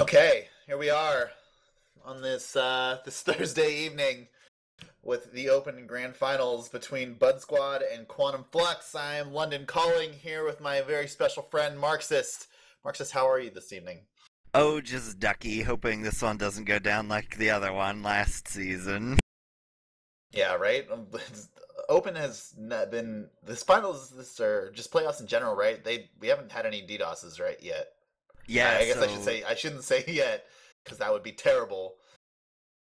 Okay, here we are on this uh, this Thursday evening with the Open Grand Finals between Bud Squad and Quantum Flux. I am London calling here with my very special friend Marxist. Marxist, how are you this evening? Oh, just ducky, hoping this one doesn't go down like the other one last season. Yeah, right. Open has not been this finals, this or just playoffs in general, right? They we haven't had any DDoSs right yet. Yeah, I guess so... I should say I shouldn't say yet because that would be terrible.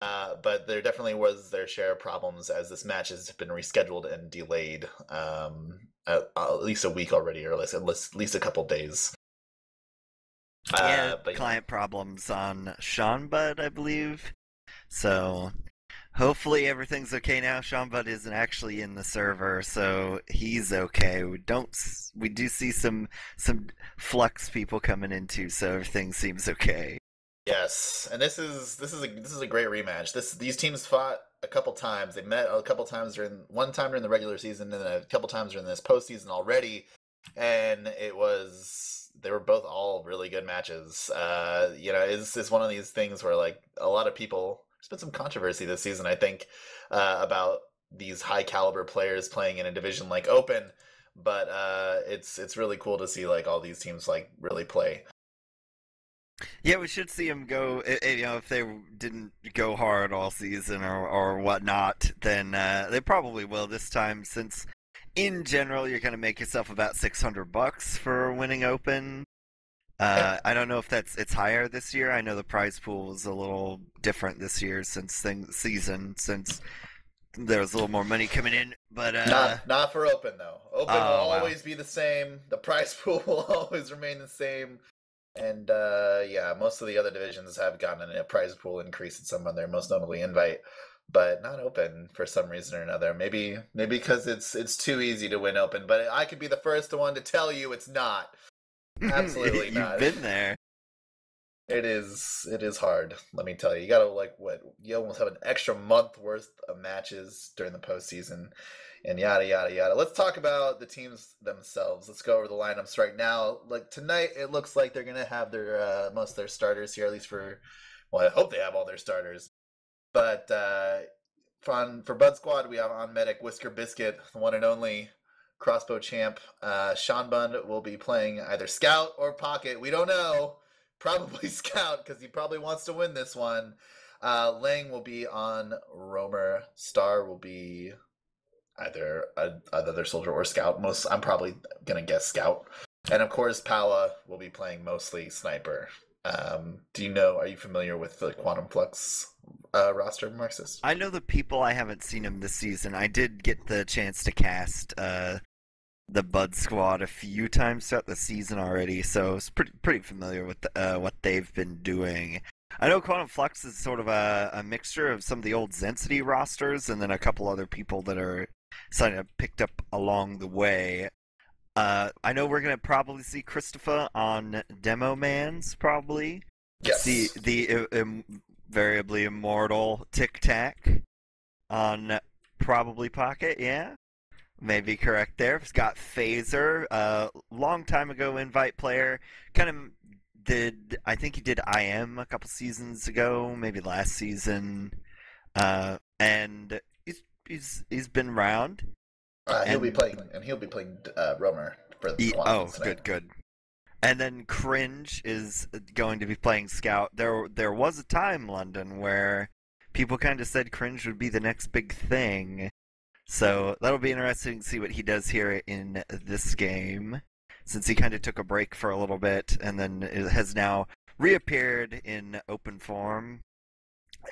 Uh, but there definitely was their share of problems as this match has been rescheduled and delayed um, at, at, least a week already, or at least, at least a couple days. Yeah, uh, but, client yeah. problems on Sean Bud, I believe. So hopefully everything's okay now. Sean Bud isn't actually in the server, so he's okay. We don't we do see some some flux people coming into, so everything seems okay. Yes, and this is this is a this is a great rematch. This these teams fought a couple times. They met a couple times during one time during the regular season, and then a couple times during this postseason already. And it was they were both all really good matches. Uh, you know, it's it's one of these things where like a lot of people. There's been some controversy this season, I think, uh, about these high caliber players playing in a division like Open. But uh, it's it's really cool to see like all these teams like really play. Yeah, we should see them go. You know, if they didn't go hard all season or or whatnot, then uh, they probably will this time. Since in general, you're going to make yourself about six hundred bucks for winning open. Uh, I don't know if that's it's higher this year. I know the prize pool is a little different this year since thing season since there was a little more money coming in, but uh, not not for open though. Open oh, will wow. always be the same. The prize pool will always remain the same. And uh, yeah, most of the other divisions have gotten a prize pool increase in some of their most notably invite, but not open for some reason or another. Maybe maybe because it's it's too easy to win open. But I could be the first one to tell you it's not. Absolutely You've not. You've been there. It is it is hard. Let me tell you. You gotta like what you almost have an extra month worth of matches during the postseason and yada yada yada. Let's talk about the teams themselves. Let's go over the lineups right now. Like tonight, it looks like they're gonna have their uh, most of their starters here, at least for. Well, I hope they have all their starters. But uh, for for Bud Squad, we have on medic Whisker Biscuit, the one and only crossbow champ. Uh, Sean Bud will be playing either Scout or Pocket. We don't know. Probably Scout because he probably wants to win this one. Uh, Lang will be on Roamer. Star will be either a, another soldier or scout. Most I'm probably gonna guess scout, and of course Paula will be playing mostly sniper. Um, do you know? Are you familiar with the Quantum Flux uh, roster, Marxist? I know the people. I haven't seen them this season. I did get the chance to cast uh, the Bud Squad a few times throughout the season already, so it's pretty pretty familiar with uh, what they've been doing. I know Quantum Flux is sort of a, a mixture of some of the old Zensity rosters and then a couple other people that are something of picked up along the way. Uh, I know we're gonna probably see Christopher on Demo Man's probably. Yes. The the invariably immortal Tic Tac on probably Pocket. Yeah, maybe correct there. Got Phaser, a uh, long time ago invite player. Kind of did I think he did IM a couple seasons ago, maybe last season. Uh, and he's he's he's been around. Uh, he'll and, be playing, and he'll be playing uh, Roamer for the. He, oh, tonight. good, good. And then Cringe is going to be playing Scout. There, there was a time London where people kind of said Cringe would be the next big thing. So that'll be interesting to see what he does here in this game, since he kind of took a break for a little bit and then has now reappeared in open form.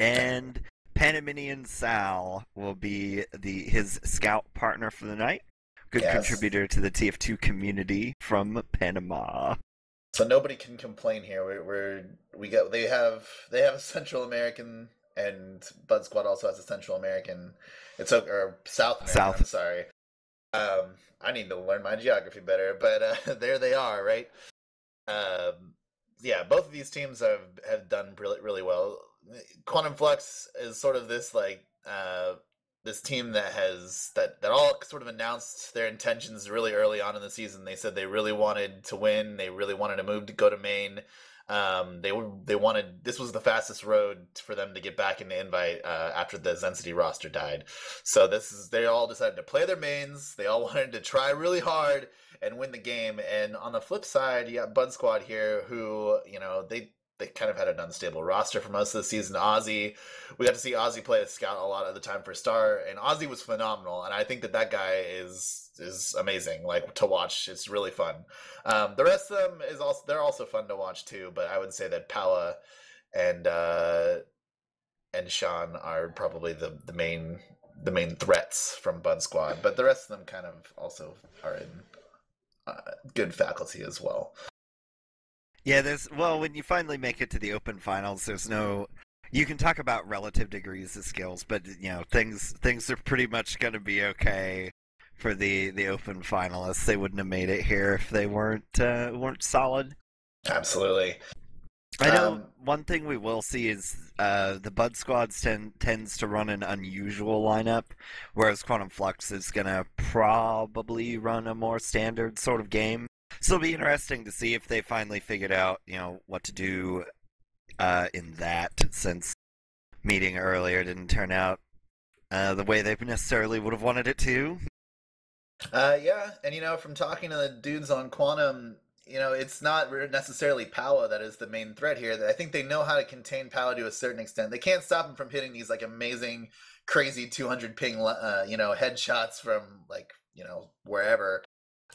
And Panamanian Sal will be the his scout partner for the night. Good yes. contributor to the TF2 community from Panama. So nobody can complain here. We're, we're we got they have they have a Central American and Bud Squad also has a Central American. It's or South American. South. I'm sorry. Um, I need to learn my geography better, but uh, there they are, right? Um, yeah, both of these teams have have done really really well. Quantum Flux is sort of this like uh, this team that has that that all sort of announced their intentions really early on in the season. They said they really wanted to win. They really wanted to move to go to main. Um, they were they wanted this was the fastest road for them to get back in the invite uh, after the Zen City roster died. So this is they all decided to play their mains. They all wanted to try really hard and win the game. And on the flip side, you got Bud Squad here, who you know they they kind of had an unstable roster for most of the season. Ozzy, we got to see Ozzy play a scout a lot of the time for Star, and Ozzy was phenomenal. And I think that that guy is is amazing, like to watch. It's really fun. Um, the rest of them is also they're also fun to watch too. But I would say that Pala and uh, and Sean are probably the the main the main threats from Bud Squad. But the rest of them kind of also are in uh, good faculty as well. Yeah, there's well, when you finally make it to the open finals, there's no you can talk about relative degrees of skills, but you know, things things are pretty much going to be okay for the the open finalists. They wouldn't have made it here if they weren't uh, weren't solid. Absolutely. I know um, one thing we will see is uh, the Bud Squads tend, tends to run an unusual lineup, whereas Quantum Flux is gonna probably run a more standard sort of game. So it'll be interesting to see if they finally figured out, you know, what to do uh, in that, since meeting earlier didn't turn out uh, the way they necessarily would have wanted it to. Uh, yeah, and you know, from talking to the dudes on Quantum, you know, it's not necessarily Power that is the main threat here. I think they know how to contain Power to a certain extent. They can't stop him from hitting these like amazing, crazy 200 ping, uh, you know, headshots from like you know wherever.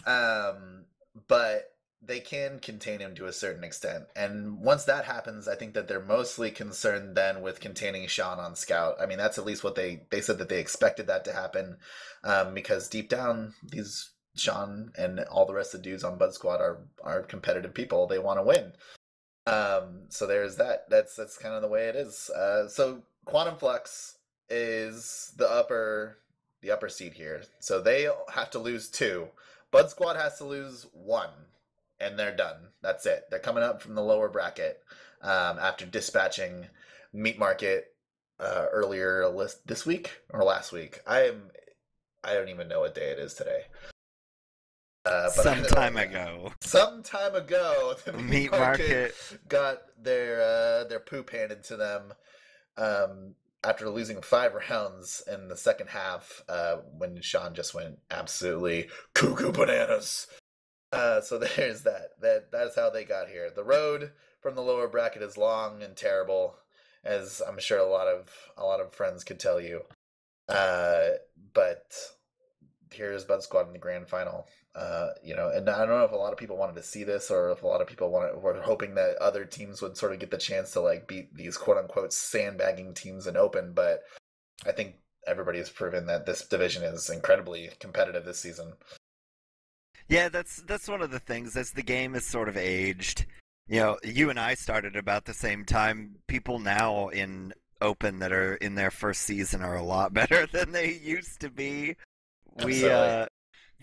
Um, but they can contain him to a certain extent. And once that happens, I think that they're mostly concerned then with containing Sean on Scout. I mean, that's at least what they they said that they expected that to happen, um, because deep down, these Sean and all the rest of the dudes on Bud Squad are are competitive people. They want to win. Um, so there's that. That's that's kind of the way it is. Uh, so Quantum Flux is the upper the upper seed here. So they have to lose two. Bud Squad has to lose one, and they're done. That's it. They're coming up from the lower bracket um, after dispatching Meat Market uh, earlier this week or last week. I am. I don't even know what day it is today. Uh, some time ago. Some time ago, the meat, meat market, market, got their uh, their poop handed to them. Um, after losing five rounds in the second half, uh, when Sean just went absolutely cuckoo bananas. Uh, so there's that. That that's how they got here. The road from the lower bracket is long and terrible, as I'm sure a lot of a lot of friends could tell you. Uh, but here's Bud Squad in the grand final. Uh, you know, and I don't know if a lot of people wanted to see this, or if a lot of people wanted were hoping that other teams would sort of get the chance to like beat these quote unquote sandbagging teams in open. But I think everybody has proven that this division is incredibly competitive this season. Yeah, that's that's one of the things as the game is sort of aged. You know, you and I started about the same time. People now in open that are in their first season are a lot better than they used to be. We uh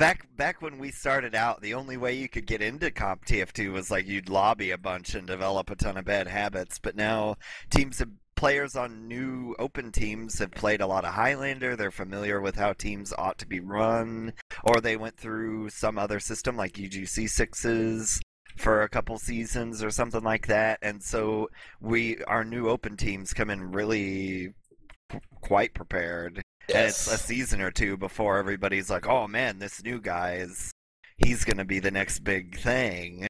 back back when we started out, the only way you could get into Comp TF2 was like you'd lobby a bunch and develop a ton of bad habits. But now teams have players on new open teams have played a lot of Highlander. They're familiar with how teams ought to be run, or they went through some other system like UGC sixes for a couple seasons or something like that. And so we our new open teams come in really quite prepared Yes. It's a season or two before everybody's like, "Oh man, this new guy is he's going to be the next big thing."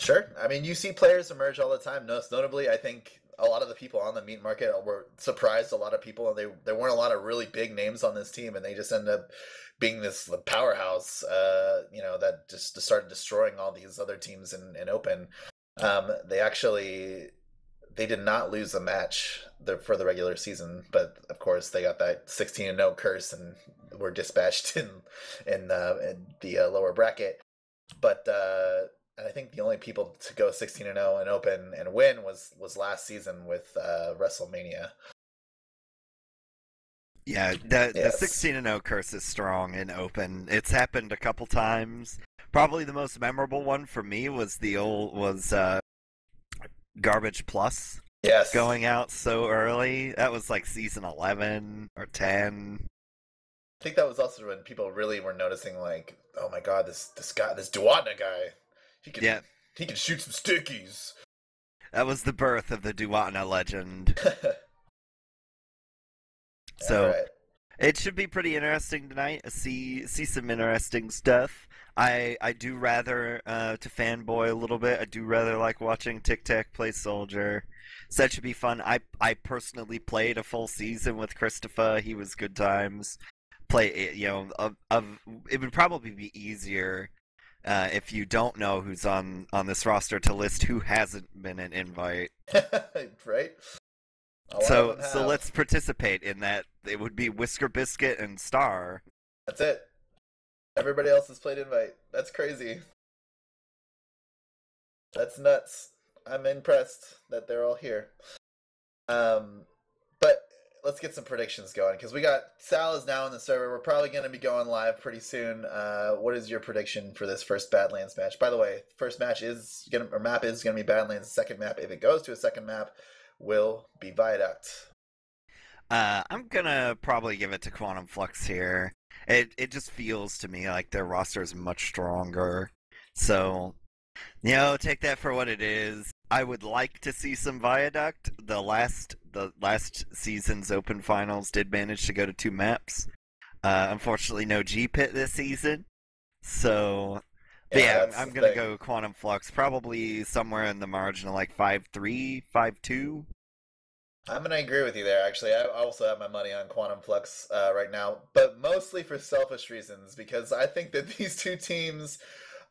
Sure. I mean, you see players emerge all the time. Most notably, I think a lot of the people on the meat market were surprised. A lot of people, and they there weren't a lot of really big names on this team, and they just ended up being this powerhouse. Uh, you know, that just started destroying all these other teams in, in open. Um, they actually they did not lose a match for the regular season, but of course they got that 16 and 0 curse and were dispatched in in, uh, in the uh, lower bracket. But uh, I think the only people to go 16 and 0 and open and win was was last season with uh, WrestleMania. Yeah, the yes. the 16 and 0 curse is strong in open. It's happened a couple times. Probably the most memorable one for me was the old was uh, Garbage Plus. Yes. Going out so early. That was like season 11 or 10. I think that was also when people really were noticing, like, oh my god, this this guy, this Duatna guy, he can yeah. he can shoot some stickies. That was the birth of the Duatna legend. so Alright. It should be pretty interesting tonight. See see some interesting stuff. I I do rather uh, to fanboy a little bit. I do rather like watching Tic Tac play Soldier. So that should be fun. I I personally played a full season with Christopher. He was good times. Play you know of, of it would probably be easier uh, if you don't know who's on on this roster to list who hasn't been an invite. right? A So so let's participate in that. It would be Whisker Biscuit and Star. That's it. Everybody else has played invite. That's crazy. That's nuts. I'm impressed that they're all here. Um, but let's get some predictions going because we got Sal is now in the server. We're probably going to be going live pretty soon. Uh, what is your prediction for this first Badlands match? By the way, first match is gonna or map is gonna be Badlands. Second map, if it goes to a second map, will be Viaduct. Uh, I'm gonna probably give it to Quantum Flux here. It it just feels to me like their roster is much stronger. So, you know, take that for what it is. I would like to see some Viaduct. The last the last season's Open Finals did manage to go to two maps. Uh, unfortunately, no G Pit this season. So, but yeah, that's I'm gonna thing. go Quantum Flux. Probably somewhere in the margin of like five three, five two. I'm gonna agree with you there. Actually, I also have my money on Quantum Flux uh, right now, but mostly for selfish reasons because I think that these two teams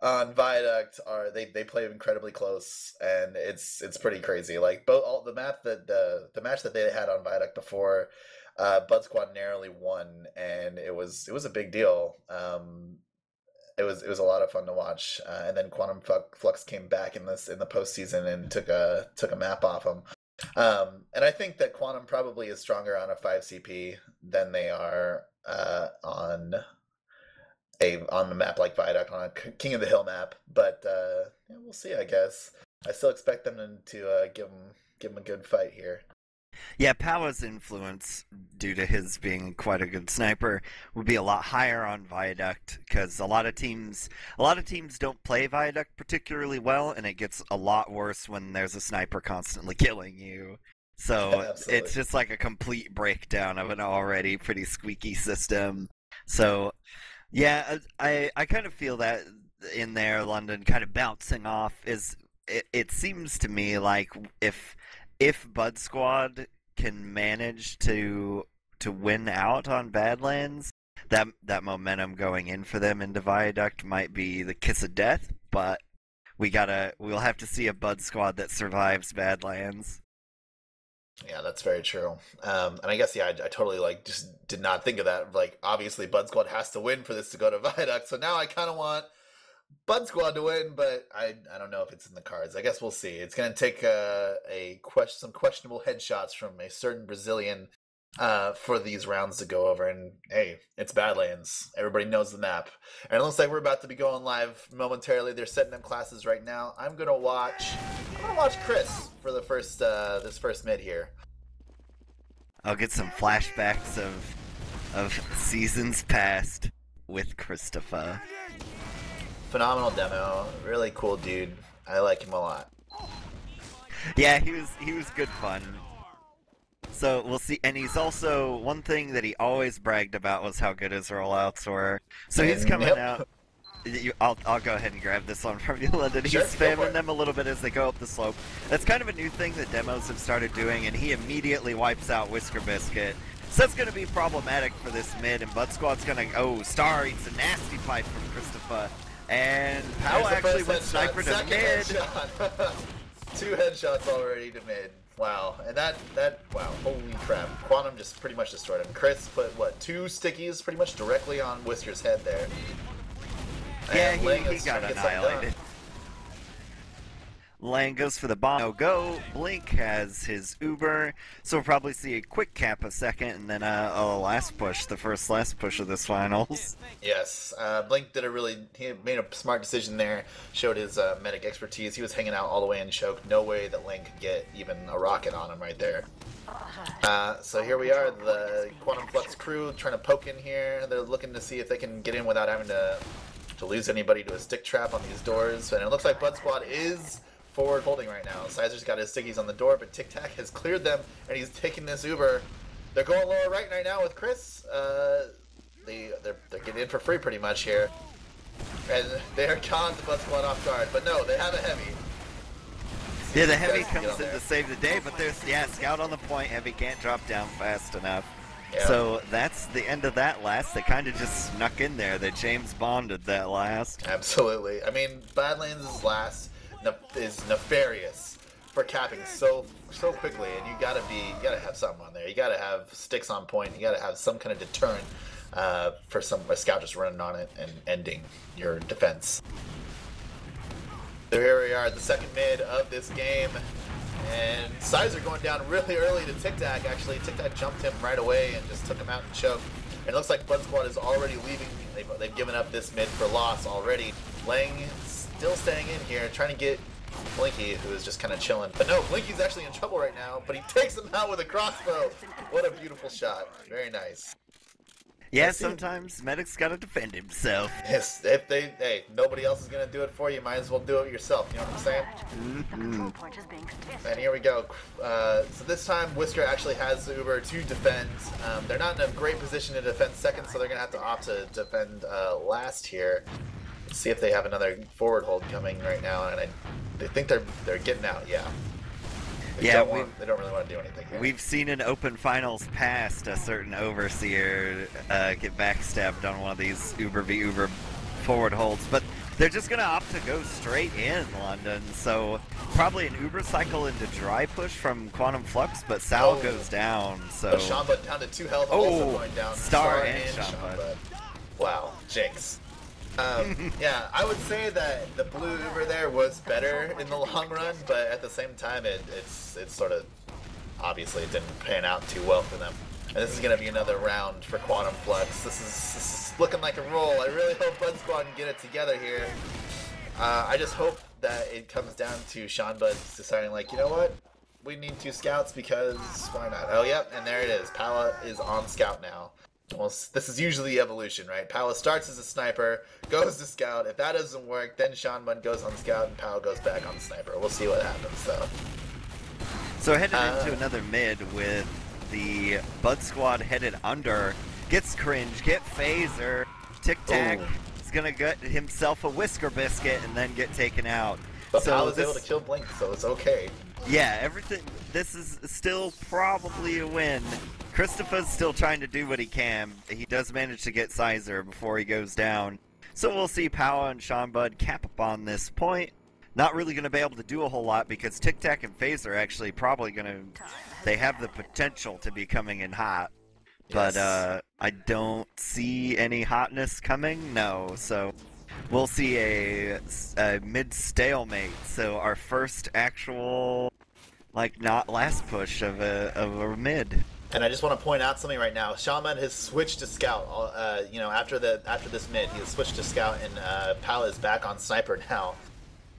on Viaduct are they, they play incredibly close, and it's it's pretty crazy. Like both all the map that the the match that they had on Viaduct before, uh, Bud Squad narrowly won, and it was it was a big deal. Um, it was it was a lot of fun to watch, uh, and then Quantum Flux came back in this in the postseason and took a took a map off them. Um, and I think that Quantum probably is stronger on a five CP than they are uh, on a on the map like Viaduct on a King of the Hill map. But uh, yeah, we'll see. I guess I still expect them to, to uh, give them give them a good fight here. Yeah, Power's influence, due to his being quite a good sniper, would be a lot higher on Viaduct because a lot of teams, a lot of teams don't play Viaduct particularly well, and it gets a lot worse when there's a sniper constantly killing you. So Absolutely. it's just like a complete breakdown of an already pretty squeaky system. So, yeah, I I kind of feel that in there, London kind of bouncing off is. It, it seems to me like if if Bud Squad can manage to to win out on Badlands, that that momentum going in for them into Viaduct might be the kiss of death. But we gotta we'll have to see a Bud Squad that survives Badlands. Yeah, that's very true. Um, and I guess yeah, I, I totally like just did not think of that. Like obviously, Bud Squad has to win for this to go to Viaduct. So now I kind of want Bud Squad to win, but I I don't know if it's in the cards. I guess we'll see. It's gonna take uh, a question some questionable headshots from a certain Brazilian uh, for these rounds to go over. And hey, it's Badlands. Everybody knows the map. And it looks like we're about to be going live momentarily. They're setting up classes right now. I'm gonna watch. I'm gonna watch Chris for the first uh, this first mid here. I'll get some flashbacks of of seasons past with Christopher. Phenomenal demo. Really cool dude. I like him a lot. Yeah, he was he was good fun. So we'll see, and he's also one thing that he always bragged about was how good his rollouts were. So he's coming yep. out. You, I'll I'll go ahead and grab this one from you, London. Sure, he's spamming them a little bit as they go up the slope. That's kind of a new thing that demos have started doing, and he immediately wipes out Whisker Biscuit. So that's going to be problematic for this mid, and Bud Squad's going to. Oh, Star eats a nasty pipe from Christopher, and Powell actually went sniper to Second mid. headshot. Two headshots already to mid. Wow, and that that wow, holy crap! Quantum just pretty much destroyed him. Chris put what two stickies pretty much directly on Whisker's head there. Yeah, And he, he got trying to get something done. annihilated. Lang goes for the bomb. No go. Blink has his Uber, so we'll probably see a quick cap a second, and then a, last push, the first last push of this finals. Yes, uh, Blink did a really he made a smart decision there. Showed his uh, medic expertise. He was hanging out all the way in choke. No way that Lang could get even a rocket on him right there. Uh, so here we are, the Quantum Flux crew trying to poke in here. They're looking to see if they can get in without having to to lose anybody to a stick trap on these doors. And it looks like Bud Squad is forward holding right now. Sizer's got his stickies on the door, but Tic Tac has cleared them, and he's taking this Uber. They're going lower right right now with Chris. Uh, they, they're, they're getting in for free pretty much here. And they're the Bud Squad off guard. But no, they have a heavy. Yeah, the heavy guys can get comes in there. to save the day, but there's yeah, scout on the point. Heavy can't drop down fast enough. Yeah. So that's the end of that last. They kind of just snuck in there. They James Bonded that last. Absolutely. I mean, Badlands' is last is nefarious for capping so so quickly, and you gotta be you gotta have something on there. You gotta have sticks on point. You gotta have some kind of deterrent uh, for some a scout just running on it and ending your defense. So here we are, the second mid of this game. And Sizer going down really early to Tic Tac. Actually, Tic Tac jumped him right away and just took him out and choked. And it looks like Bud Squad is already leaving. They've, they've given up this mid for loss already. Lang still staying in here, trying to get Blinky, who is just kind of chilling. But no, Blinky's actually in trouble right now, but he takes him out with a crossbow. What a beautiful shot. Very nice. Yeah, Let's see. sometimes Medic's got to defend himself. Yes, if they, hey, nobody else is going to do it for you, might as well do it yourself. You know what I'm saying? The control point is being contested. And here we go. Uh, so this time, Whisker actually has the Uber to defend. Um, they're not in a great position to defend second, so they're going to have to opt to defend uh, last here. See if they have another forward hold coming right now, and I, they think they're they're getting out. Yeah. They Yeah, don't want, they don't really want to do anything. Here. We've seen in open finals past a certain overseer uh, get backstabbed on one of these Uber v Uber forward holds, but they're just gonna opt to go straight in London. So probably an Uber cycle into dry push from Quantum Flux, but Sal Oh. goes down. So But Shamba down to two health, Oh, going down. Star and Shamba. Shamba. Wow, jinx. Um, yeah, I would say that the blue Uber there was better in the long run, but at the same time, it, it's it's sort of obviously it didn't pan out too well for them. And this is going to be another round for Quantum Flux. This is, this is looking like a roll. I really hope Bud Squad can get it together here. Uh, I just hope that it comes down to Sean Bud deciding, like, you know what? We need two scouts because why not? Oh, yep, and there it is. Pala is on scout now. Well, this is usually the evolution, right? Pala starts as a sniper, goes to scout. If that doesn't work, then Sean Bud goes on scout and Pala goes back on sniper. We'll see what happens, though. So headed Uh, into another mid with the Bud Squad headed under. Gets cringe, get phaser. Tic Tac is gonna get himself a whisker biscuit and then get taken out. But so Pala's this, able to kill Blink, so it's okay. Yeah, everything. This is still probably a win. Christopher's still trying to do what he can. He does manage to get Sizer before he goes down. So we'll see Powa and Sean Bud cap up on this point. Not really going to be able to do a whole lot because Tic Tac and Phase are actually probably going to. They have the potential to be coming in hot. But uh, I don't see any hotness coming. No, so we'll see a, a mid stalemate. So our first actual, like not last push of a of a mid. And I just want to point out something right now. Shaman has switched to scout. Uh, you know, after the after this mid, he has switched to scout, and uh, Pala is back on sniper now.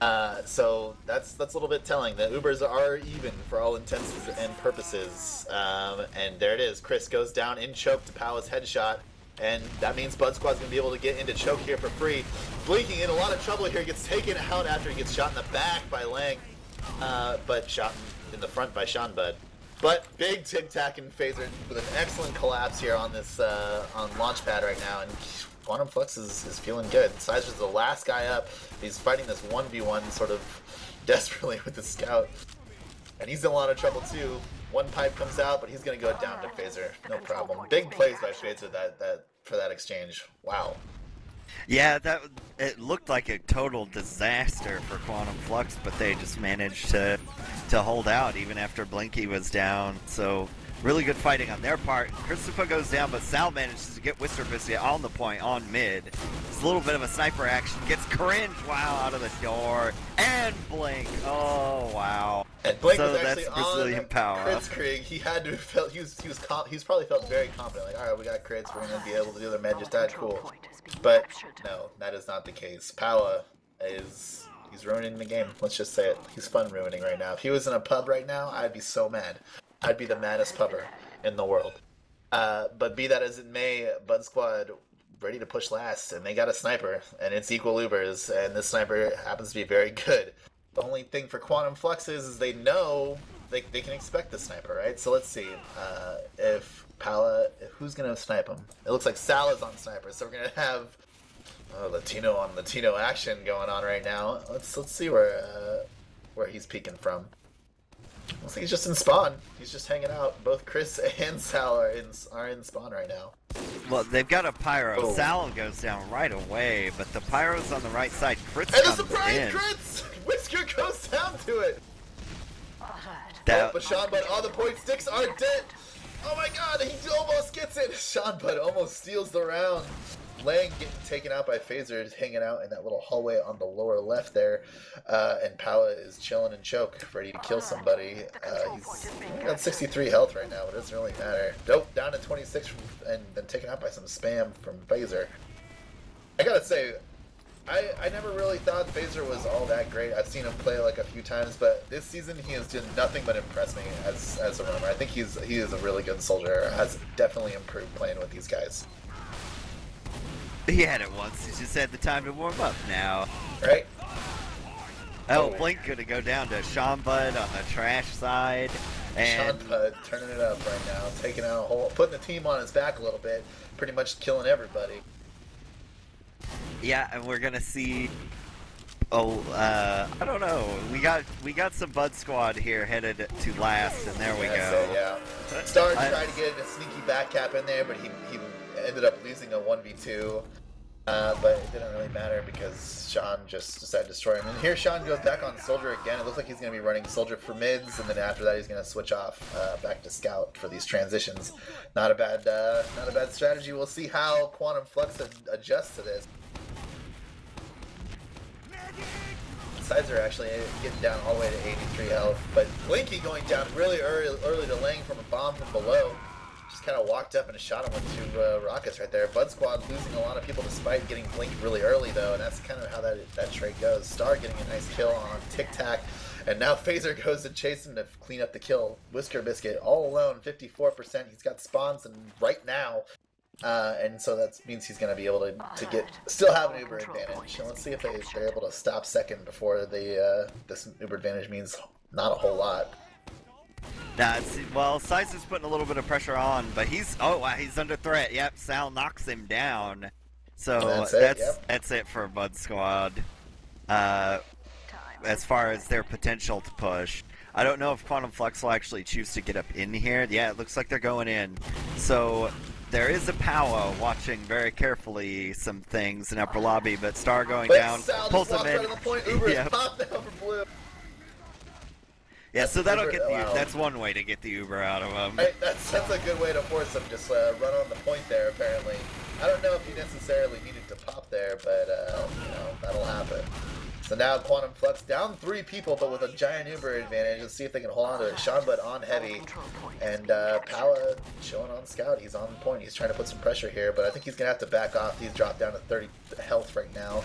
Uh, so that's that's a little bit telling. The Ubers are even for all intents and purposes. Um, and there it is. Chris goes down in choke to Pal's headshot. And that means Bud Squad's gonna be able to get into choke here for free. Blinking in a lot of trouble here, gets taken out after he gets shot in the back by Lang, uh, but shot in the front by Sean Bud. But big tic tac and phaser with an excellent collapse here on this uh, on launchpad right now, and Quantum Flux is, is feeling good. Sizer's the last guy up. He's fighting this one v one sort of desperately with the scout, and he's in a lot of trouble too. One pipe comes out, but he's gonna go down to phaser, no problem. Big plays by phaser that that for that exchange. Wow. Yeah, that it looked like a total disaster for Quantum Flux, but they just managed to to hold out even after Blinky was down. So really good fighting on their part. Christopher goes down, but Sal manages to get Biscuit on the point on mid. It's a little bit of a sniper action. Gets cringe wow out of the door and blink. Oh wow. And Blake So was that's actually Brazilian on power. Kritzkrieg. He had to have felt he was he was he's probably felt very confident. Like, all right, we got crits. We're gonna be able to do the med just that cool. But no, that is not the case. Power is he's ruining the game. Let's just say it. He's fun ruining right now. If he was in a pub right now, I'd be so mad. I'd be the maddest pubber in the world. Uh, but be that as it may, Bud Squad ready to push last, and they got a sniper, and it's equal Ubers, and this sniper happens to be very good. The only thing for Quantum Flux is, is they know they, they can expect the sniper, right? So let's see uh, if Pala, who's gonna snipe him? It looks like Sal is on sniper, so we're gonna have oh, Latino on Latino action going on right now. Let's let's see where uh, where he's peeking from. Looks like he's just in spawn. He's just hanging out. Both Chris and Sal are in are in spawn right now. Well, they've got a pyro. Oh. Sal goes down right away, but the pyro's on the right side. Crits And a comes surprise in. crits! Whisker goes down to it. That- Oh, but Sean Bud, all the point sticks are dead. Oh my god, he almost gets it. Sean Bud almost steals the round. Lang getting taken out by Phaser is hanging out in that little hallway on the lower left there. Uh, and Pala is chilling and choke, ready to kill somebody. Uh, he's got 63 health right now, but it doesn't really matter. Dope, down to 26 from, and then taken out by some spam from Phaser. I gotta say, I, I never really thought Phaser was all that great. I've seen him play like a few times, but this season he has done nothing but impress me as as a roamer. I think he's he is a really good soldier. Has definitely improved playing with these guys. He had it once. He just had the time to warm up now. Right? Oh, Oh. Blink gonna go down to Sean Bud on the trash side. And Sean Bud turning it up right now, taking out a whole, putting the team on his back a little bit, pretty much killing everybody. yeah, and we're gonna see Oh, uh, I don't know. We got we got some Bud Squad here headed to last, and there we That's go. it, yeah. Star I- tried to get a sneaky back cap in there, but he, he ended up losing a 1v2. Uh, but it didn't really matter because Sean just decided to destroy him. And here Sean goes back on Soldier again. It looks like he's going to be running Soldier for mids, and then after that he's going to switch off uh, back to Scout for these transitions. Not a bad, uh, not a bad strategy. We'll see how Quantum Flux ad- adjusts to this. Sizer actually getting down all the way to 83 health, but Blinky going down really early, early to Lang from a bomb from below. Kind of walked up and shot him with two uh, rockets right there. Bud Squad losing a lot of people despite getting blinked really early though, and that's kind of how that that trade goes. Star getting a nice kill on Tic Tac, and now Phaser goes to chase him to clean up the kill. Whisker Biscuit all alone, 54%. He's got spawns and right now. Uh, and so that means he's going to be able to, to get still have an Uber advantage. And let's see if they, they're able to stop second before the uh, this Uber advantage means not a whole lot. Nah, it's, well, Sizer's putting a little bit of pressure on, but he's oh wow, he's under threat. Yep, Sal knocks him down. So That's that's it, yep. that's it for Bud Squad. Uh, as far as their potential to push. I don't know if Quantum Flux will actually choose to get up in here. Yeah, it looks like they're going in. So there is a Powo watching very carefully some things in upper lobby, but Star going But down Sal pulls just him in. right on the point. Uber Yep. is popped now for blue. Yeah, so that'll Uber- get the wow. that's one way to get the Uber out of him. Right, that's that's a good way to force him. Just uh, run on the point there. Apparently, I don't know if he necessarily needed to pop there, but uh, you know that'll happen. So now Quantum Flux down three people, but with a giant Uber advantage. Let's see if they can hold on to it. Sean Bud on heavy, and uh, Pala showing on Scout. He's on point. He's trying to put some pressure here, but I think he's gonna have to back off. He's dropped down to 30 health right now,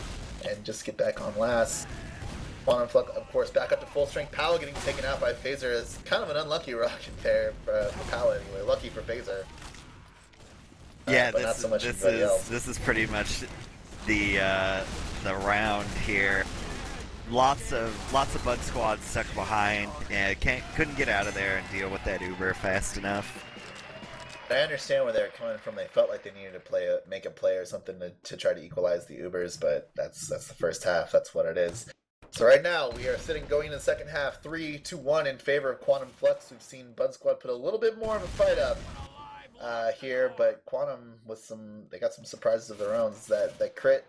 and just get back on last. Quantum Flux, of course, back up to full strength. Pala getting taken out by Phaser is kind of an unlucky rocket there for, for Pala anyway. Lucky for Phaser. Uh, Yeah, but this, not so much this is else. this is pretty much the uh, the round here. Lots of lots of Bud squads stuck behind. Yeah, can't couldn't get out of there and deal with that Uber fast enough. I understand where they're coming from. They felt like they needed to play a, make a play or something to, to try to equalize the Ubers, but that's that's the first half. That's what it is. So right now we are sitting going in the second half, three to one in favor of Quantum Flux. We've seen Bud Squad put a little bit more of a fight up uh, here, but Quantum with some they got some surprises of their own. That that crit,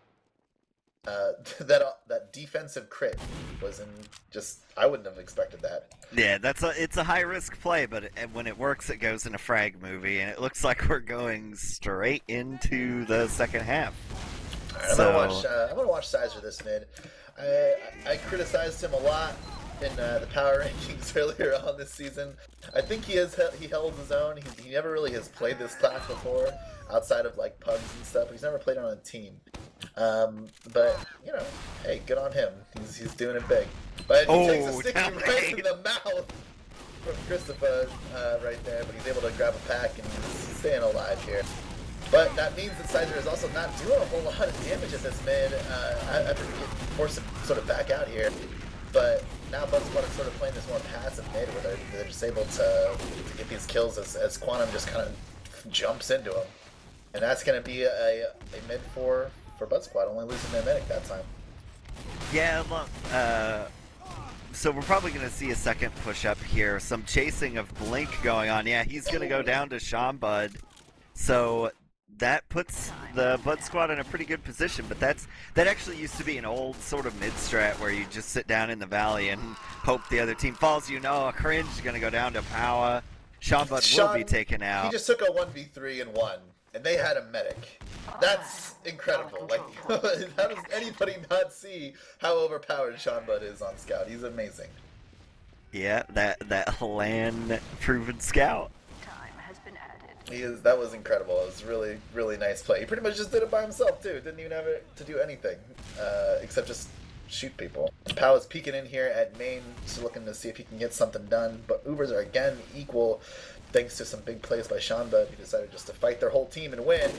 uh, that uh, that defensive crit was in just I wouldn't have expected that. Yeah, that's a it's a high risk play, but it, when it works, it goes in a frag movie, and it looks like we're going straight into the second half. I'm So- gonna watch. Uh, I'm gonna watch Sizer this mid. I I criticized him a lot in uh, the power rankings earlier on this season. I think he has he held his own. He, he never really has played this class before, outside of like pugs and stuff. He's never played on a team. Um, but you know, hey, good on him. He's he's doing it big. But he Oh, takes a sticky down right in the mouth from Christopher uh, right there. But he's able to grab a pack and he's staying alive here. But that means that Sizer is also not doing a whole lot of damage at this mid uh, after getting forced to sort of back out here. but now Bud Squad is sort of playing this more passive mid where they're, they're just able to, to get these kills as, as Quantum just kind of jumps into them. And that's going to be a, a mid for, for Bud Squad, only losing their medic that time. Yeah, look, uh, so we're probably going to see a second push up here. Some chasing of Blink going on. Yeah, he's going to go down to Sean Bud. So that puts the Bud Squad in a pretty good position, but that's that actually used to be an old sort of mid strat where you just sit down in the valley and hope the other team falls. You know, a cringe is going to go down to Power. Sean Bud will be taken out. He just took a 1v3 and won, and they had a medic. That's incredible. Like, how does anybody not see how overpowered Sean Bud is on Scout? He's amazing. Yeah, that that land proven scout. Time has been added. He is. That was incredible. It was really, really nice play. He pretty much just did it by himself too. Didn't even have to do anything uh, except just shoot people. Pow is peeking in here at main, just looking to see if he can get something done. But Ubers are again equal, thanks to some big plays by Sean Bud. He decided just to fight their whole team and win.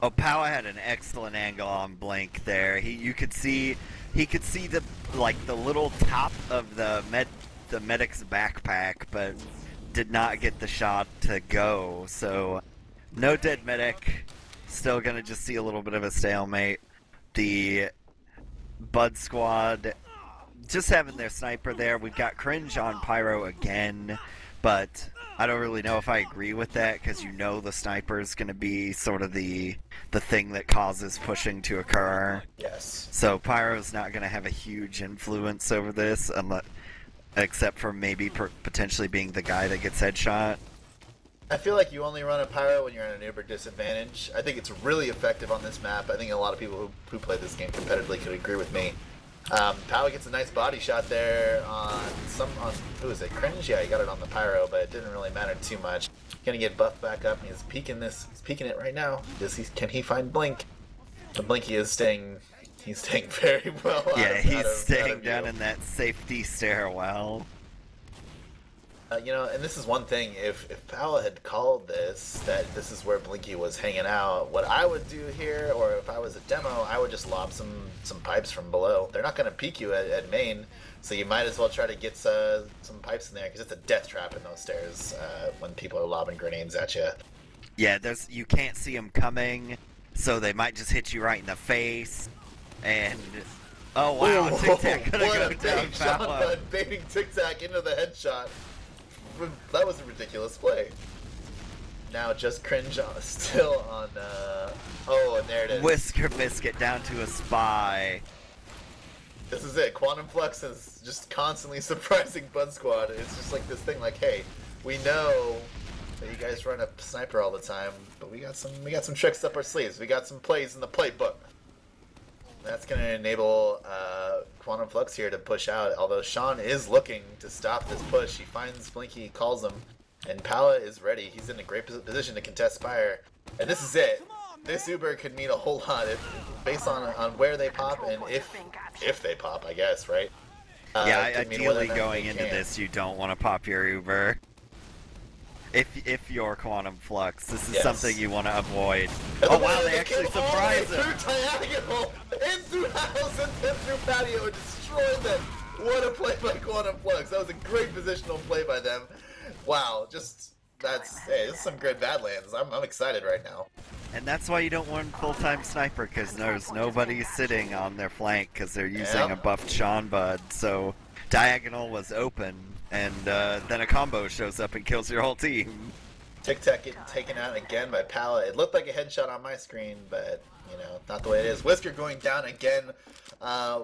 Oh, Power had an excellent angle on Blink there. He, you could see, he could see the like the little top of the med, the medic's backpack, but did not get the shot to go. So, no dead medic. Still gonna just see a little bit of a stalemate. The Bud Squad just having their sniper there. We've got Cringe on Pyro again, but I don't really know if I agree with that because you know the sniper is going to be sort of the the thing that causes pushing to occur. Yes. So Pyro's not going to have a huge influence over this, unless, except for maybe potentially being the guy that gets headshot. I feel like you only run a pyro when you're at an uber disadvantage. I think it's really effective on this map. I think a lot of people who, who play this game competitively could agree with me. Um, gets a nice body shot there on some on who is it? Cringe? Yeah, he got it on the pyro, but it didn't really matter too much. Gonna get buffed back up, he's peeking this. He's peeking it right now. Does he? Can he find Blink? The Blinky is staying. He's staying very well. out Yeah, of- he's of- staying down in that safety stairwell. Uh, you know, and this is one thing. If if Powell had called this that this is where Blinky was hanging out, what I would do here, or if I was a demo, I would just lob some some pipes from below. They're not going to peek you at, at main, so you might as well try to get uh, some pipes in there because it's a death trap in those stairs uh, when people are lobbing grenades at you. Yeah, there's you can't see them coming, so they might just hit you right in the face. And oh wow, Tic Tac gonna go a down! Sean baiting Tic Tac into the headshot. That was a ridiculous play. Now just cringe on, still on. Uh, oh, and there it is. Whisker Biscuit down to a spy. This is it. Quantum Flux is just constantly surprising Bud Squad. It's just like this thing, like, hey, we know that you guys run a sniper all the time, but we got some we got some tricks up our sleeves. We got some plays in the playbook. That's going to enable uh, Quantum Flux here to push out. Although Sean is looking to stop this push, he finds Blinky, calls him, and Pala is ready. He's in a great position to contest Spire, and this is it. This Uber could mean a whole lot if, based on on where they pop and if if they pop, I guess, right? Uh, yeah, it could mean whether or ideally going into can. this, you don't want to pop your Uber. If if you're Quantum Flux, this is Yes. something you want to avoid. And Oh wow, they actually surprised him. Through diagonal, in through house, and then through patio, and destroyed them. What a play by Quantum Flux. That was a great positional play by them. Wow, just that's hey, this is some good Badlands. I'm I'm excited right now. And that's why you don't want full-time sniper, because there's nobody sitting on their flank, because they're using Yep. a buffed Sean Bud. So diagonal was open, and uh, then a combo shows up and kills your whole team. Tic Tac getting taken out again by Pala. It looked like a headshot on my screen, but you know, not the way it is. Whisker going down again. Uh,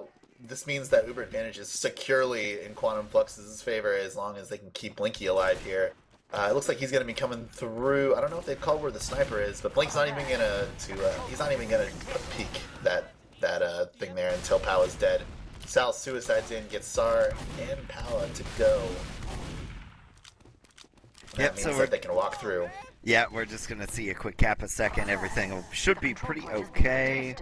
this means that Uber Advantage is securely in Quantum Flux's favor as long as they can keep Blinky alive here. Uh, it looks like he's going to be coming through. I don't know if they've called where the sniper is, but Blink's not even going to. to uh, he's not even going to peek that that uh, thing there until Pal is dead. Sal suicides in, gets Star and Pala to go. That Yep, means so that they can walk through. Yeah, we're just gonna see a quick cap a second. Everything should be pretty okay.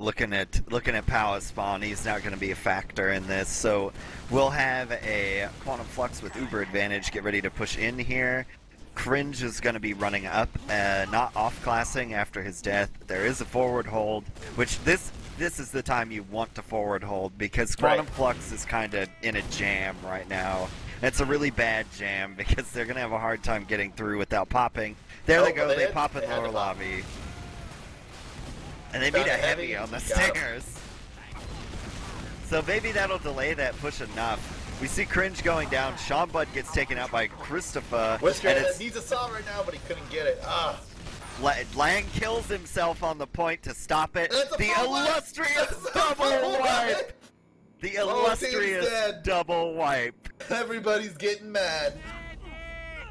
Looking at looking at Power spawn, he's not going to be a factor in this. So we'll have a Quantum Flux with Uber advantage. Get ready to push in here. Cringe is going to be running up, uh, not off classing after his death. There is a forward hold, which this this is the time you want to forward hold because Quantum Right. Flux is kind of in a jam right now. It's a really bad jam because they're gonna have a hard time getting through without popping. There Oh, they go. they They, did. pop in They lower lobby, and they Found meet a a heavy, heavy on the got 'em. stairs. So maybe that'll delay that push enough. We see Cringe going down. Sean Bud gets taken out by Christopher. Whisker and it's needs a saw right now, but he couldn't get it. Ah, La- Lang kills himself on the point to stop it. The illustrious double wipe! The illustrious double wipe. Everybody's getting mad.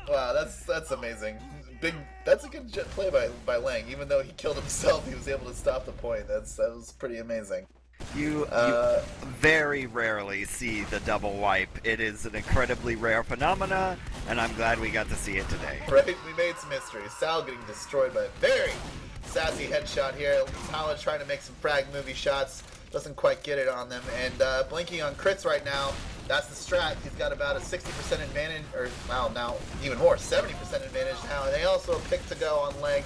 Wow, that's that's amazing. Big. That's a good play by by Lang. Even though he killed himself, he was able to stop the point. That's that was pretty amazing. You, Uh, very rarely see the double wipe. It is an incredibly rare phenomena, and I'm glad we got to see it today. right? We made some history. Sal getting destroyed by a very sassy headshot here. Tyler trying to make some frag movie shots. Doesn't quite get it on them. And uh, blinking on crits right now. That's the strat. He's got about a 60% advantage, or wow, now even more, 70% advantage now. And they also pick to go on leg.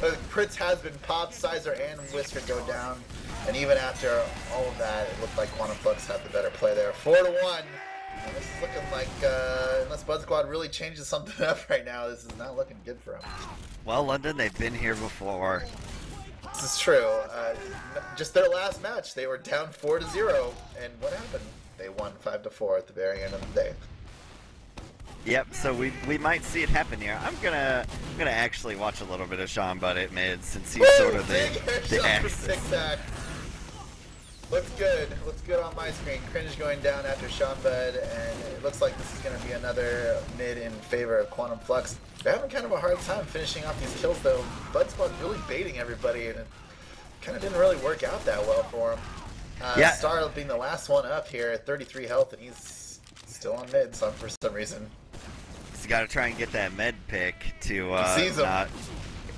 But crits has been popped. Sizer and Whisker go down. And even after all of that, it looked like Quantum Flux had the better play there. Four to one. And this is looking like, uh, unless Bud Squad really changes something up right now, this is not looking good for them. Well, London, they've been here before. This is true. Uh, just their last match, they were down four to zero, and what happened? They won five to four at the very end of the day. Yep, so we we might see it happen here. I'm gonna I'm gonna actually watch a little bit of Sean Bud at mid since he's Woo! sort of the, the headshot Looks good. Looks good on my screen. Cringe going down after Sean Bud, and it looks like this is going to be another mid in favor of Quantum Flux. They're having kind of a hard time finishing off these kills, though. Bud Squad really baiting everybody, and it kind of didn't really work out that well for him. Uh, Yeah. Star being the last one up here at 33 health, and he's still on mid some, for some reason. He's got to try and get that med pick to uh, He sees him. not.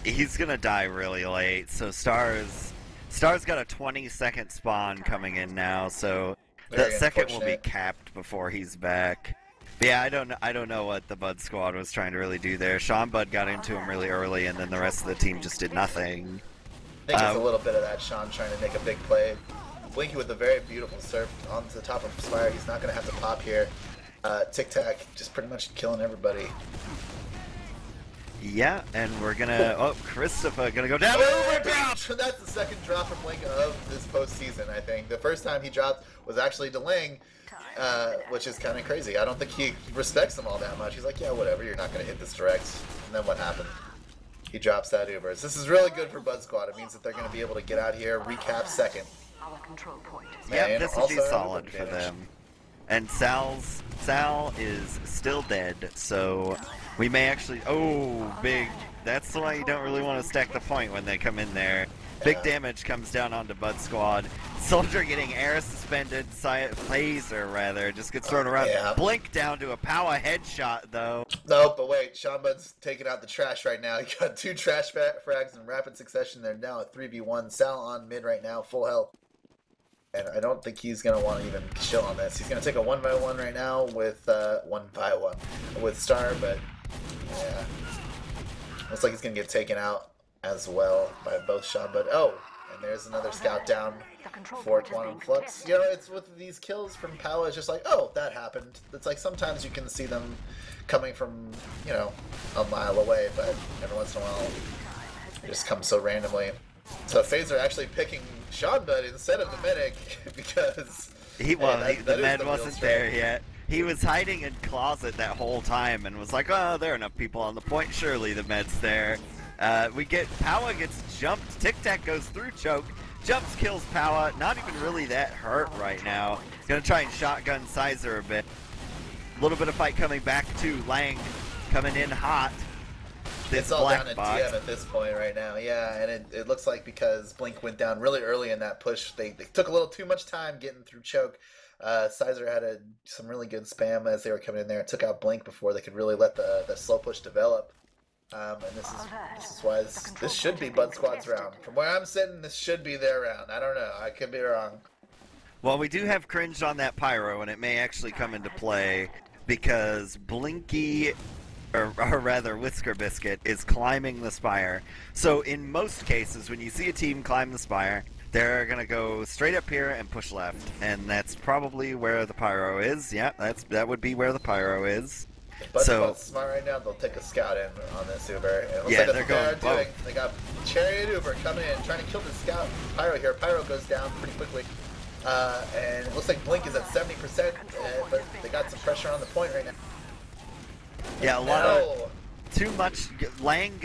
He's gonna die really late. So Stars, Stars got a 20 second spawn coming in now. So that second will be capped before he's back. But yeah, I don't know. I don't know what the Bud squad was trying to really do there. Sean Bud got into him really early, and then the rest of the team just did nothing. I think it's Uh, a little bit of that Sean trying to make a big play. Blinky with a very beautiful serve onto the top of Spire. He's not going to have to pop here. Uh, Tic Tac just pretty much killing everybody. Yeah, and we're gonna. Oh, Christopher gonna go down to overdrop. That's the second drop from Blink of this postseason, I think. The first time he dropped was actually delaying, uh, which is kind of crazy. I don't think he respects them all that much. He's like, yeah, whatever, you're not going to hit this direct. And then what happened? He drops that Ubers. This is really good for Bud Squad. It means that they're going to be able to get out here, recap second. Our control point is Yeah, this will be solid for advantage. them. And Sal's Sal is still dead, so we may actually. Oh, big! That's why you don't really want to stack the point when they come in there. Big damage comes down onto Bud Squad. Soldier getting air suspended. Si- Phaser rather just gets thrown around. Yeah. Blink down to a power headshot though. No, but wait, Sean Bud's taking out the trash right now. He got two trash frags in rapid succession. They're now at 3v1. Sal on mid right now, full health. And I don't think he's going to want to even chill on this. He's going to take a 1v1 right now with uh, 1v1 with Star, but yeah. Looks like he's going to get taken out as well by both Sean Bud. Oh, and there's another scout down for Quantum Flux. You know, it's with these kills from Power, it's just like, oh, that happened. It's like sometimes you can see them coming from, you know, a mile away, but every once in a while, it just comes so randomly. So Phaser actually picking Sean Bud instead of the medic because He hey, well, that- he, that the med wasn't there yet. He was hiding in closet that whole time and was like, "Oh, there are enough people on the point. Surely the med's there." Uh, we get Powa gets jumped. Tic Tac goes through choke, jumps, kills Powa. Not even really that hurt right now. Gonna try and shotgun Sizer a bit. A little bit of fight coming back to Lang, coming in hot. This It's all black down to box. DM at this point right now, yeah, and it, it looks like because Blink went down really early in that push, they, they took a little too much time getting through choke. Uh, Sizer had a, some really good spam as they were coming in there and took out Blink before they could really let the, the slow push develop. Um, and this is this is why this, this should be Bud Squad's round. From where I'm sitting, this should be their round. I don't know. I could be wrong. Well, we do have cringe on that pyro, and it may actually come into play because Blinky, or, or rather Whisker Biscuit, is climbing the spire. So in most cases, when you see a team climb the spire, They're gonna go straight up here and push left, and that's probably where the pyro is. Yeah, that's that would be where the pyro is. But So- smart right now, they'll take a scout in on this Uber. It looks Yeah, like they're going they're doing. They got Chariot Uber coming in, trying to kill the scout Pyro here. Pyro goes down pretty quickly. Uh, and it looks like Blink is at 70%, uh, but they got some pressure on the point right now. Yeah, a lot of too much. Lang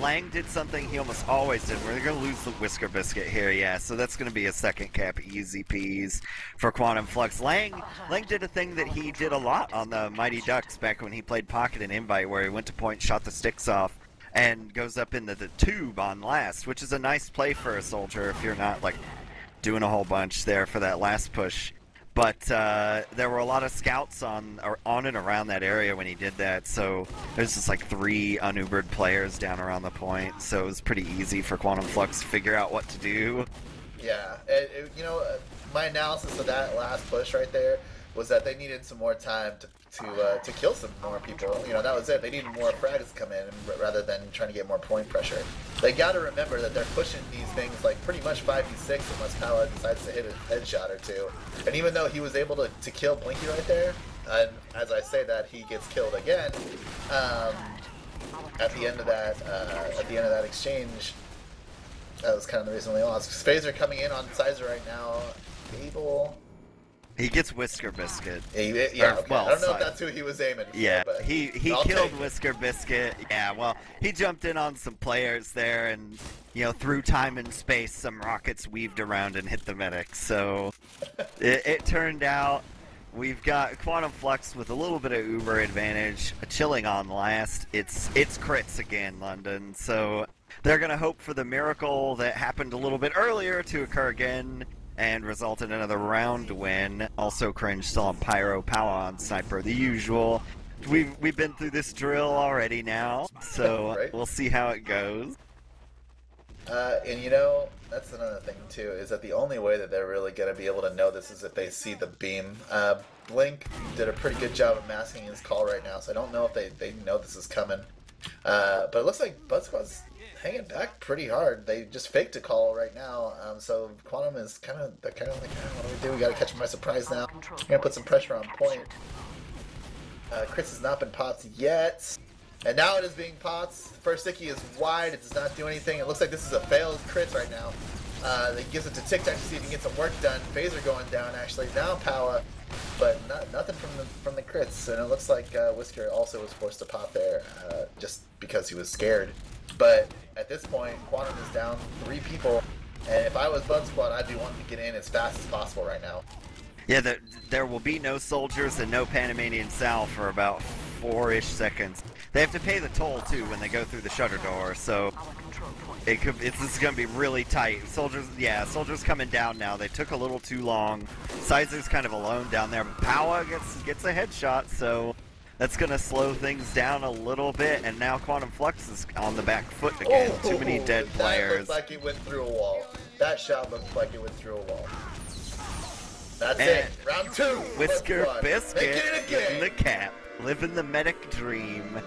Lang did something he almost always did. We're gonna lose the Whisker Biscuit here, yeah. So that's gonna be a second cap, easy peas for Quantum Flux. Lang Lang did a thing that he did a lot on the Mighty Ducks back when he played Pocket and Invite, where he went to point, shot the sticks off, and goes up into the tube on last, which is a nice play for a soldier if you're not like doing a whole bunch there for that last push. But uh, there were a lot of scouts on on and around that area when he did that. So there's just like three unubered players down around the point. So it was pretty easy for Quantum Flux to figure out what to do. Yeah, it, it- you know, my analysis of that last push right there was that they needed some more time to to, uh, to kill some more people. You know, that was it. They needed more frags to come in rather than trying to get more point pressure. They got to remember that they're pushing these things like pretty much 5v6 unless Pala decides to hit a headshot or two. And even though he was able to, to kill Blinky right there, and as I say that, he gets killed again. Um, at the end of that, uh, at the end of that exchange, that was kind of the reason they lost. Phaser coming in on Sizer right now. Able. He gets Whisker Biscuit. He, yeah, Or, okay. well, I don't know if that's who he was aiming for. Yeah, but he he I'll killed. Whisker Biscuit. Yeah, well, he jumped in on some players there, and you know, through time and space, some rockets weaved around and hit the medic. So it, it turned out we've got Quantum Flux with a little bit of Uber advantage, chilling on last. It's it's crits again, London. So they're gonna hope for the miracle that happened a little bit earlier to occur again. And result in another round win. Also, cringe still on Pyro, Power on Sniper, the usual. We've we've been through this drill already now, so Right. we'll see how it goes. Uh, and you know, that's another thing too, is that the only way that they're really going to be able to know this is if they see the beam. Uh, Blink did a pretty good job of masking his call right now, so I don't know if they, they know this is coming. Uh, but it looks like Bud Squad's hanging back pretty hard. They just faked a call right now, um, so Quantum is kind of they're kind of like, "Ah, what do we do? We got to catch him by surprise now. We're gonna put some pressure on point. Uh, crits has not been pots yet. And now it is being pots. First sticky is wide. It does not do anything. It looks like this is a failed crit right now. Uh, that gives it to Tic Tac to see if he can get some work done. Phaser going down actually. Now Power, but not, nothing from the from the crits. And it looks like uh, Whisker also was forced to pop there uh, just because he was scared. But at this point, Quantum is down three people. And if I was Bud Squad, I'd be wanting to get in as fast as possible right now. Yeah, there, there will be no soldiers and no Panamanian Sal for about four-ish seconds. They have to pay the toll too when they go through the shutter door, so it could it's, is gonna be really tight. Soldiers, yeah, soldiers coming down now. They took a little too long. Sizer's kind of alone down there, but Powa gets gets a headshot, so that's gonna slow things down a little bit. And now Quantum Flux is on the back foot again. too many dead Oh, That players. looked like it went through a wall. That shot looked like it went through a wall. That's And it. Round two. Whisker Biscuit Making it a getting game. the cap, living the medic dream.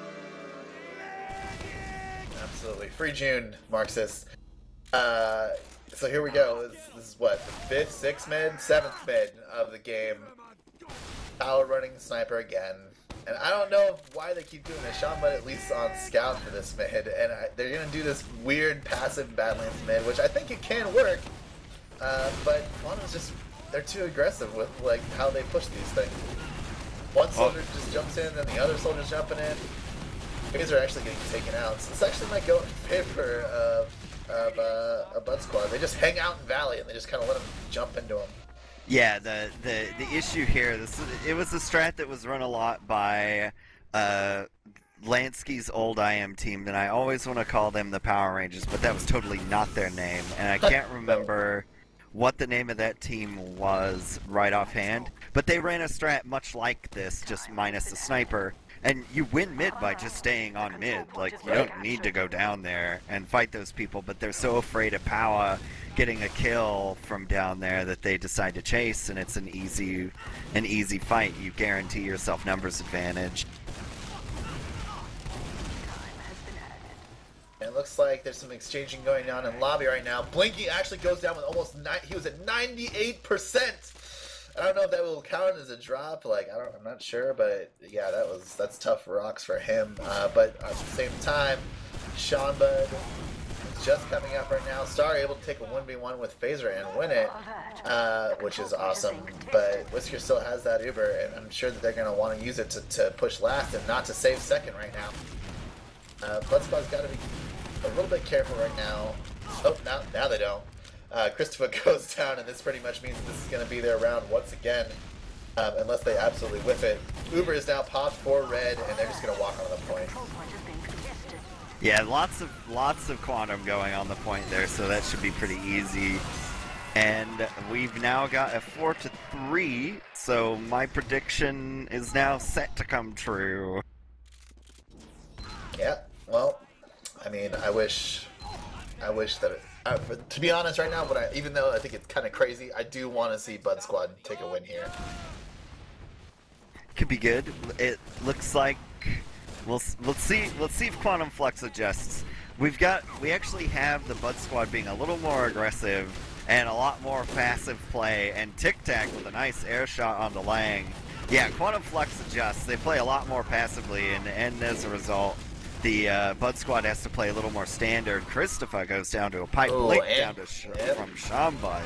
Absolutely. Free June, Marxist. Uh, so here we go. This, this is what? The fifth, sixth mid? Seventh mid of the game. Power running sniper again. And I don't know why they keep doing this. Sean Bud at least on scout for this mid. And I, they're going to do this weird passive Badlands mid, which I think it can work. Uh, but Quantum's just, they're too aggressive with like how they push these things. One soldier just jumps in, then the other soldier's jumping in. These are actually getting taken out. So this actually might go in favor of, of uh, a Bud Squad. They just hang out in Valley and they just kind of let them jump into them. Yeah, the the the issue here, this it was a strat that was run a lot by uh, Lansky's old IM team, and I always want to call them the Power Rangers, but that was totally not their name, and I can't remember what the name of that team was right offhand. But they ran a strat much like this, just minus the sniper. And you win mid by just staying on mid. Like you don't need to go down there and fight those people, but they're so afraid of Power getting a kill from down there that they decide to chase, and it's an easy, an easy fight. You guarantee yourself numbers advantage. It looks like there's some exchanging going on in lobby right now. Blinky actually goes down with almost nine. He was at 98%. I don't know if that will count as a drop. Like I don't, I'm not sure, but yeah, that was that's tough rocks for him. Uh, but at the same time, Sean Bud just coming up right now. Star able to take a one v one with Phaser and win it, uh, which is awesome. But Whisker still has that Uber, and I'm sure that they're gonna want to use it to, to push last and not to save second right now. Uh, Bud Squad's got to be a little bit careful right now. Oh, now now they don't. Uh, Christopher goes down, and this pretty much means this is going to be their round once again, um, unless they absolutely whip it. Uber is now popped for red, and they're just going to walk on the point. Control point is being contested. Yeah, lots of lots of quantum going on the point there, so that should be pretty easy. And we've now got a four to three, so my prediction is now set to come true. Yeah, well, I mean, I wish, I wish that. It, uh, for, to be honest, right now, but I, even though I think it's kind of crazy, I do want to see Bud Squad take a win here. Could be good. It looks like we'll let's see let's see if Quantum Flux adjusts. We've got we actually have the Bud Squad being a little more aggressive and a lot more passive play, and Tic Tac with a nice air shot on the Lang. Yeah, Quantum Flux adjusts. They play a lot more passively, and, and as a result, the uh, Bud Squad has to play a little more standard. Christopher goes down to a pipe, Oh, Blink and- down to sh- yep. from Sean Bud.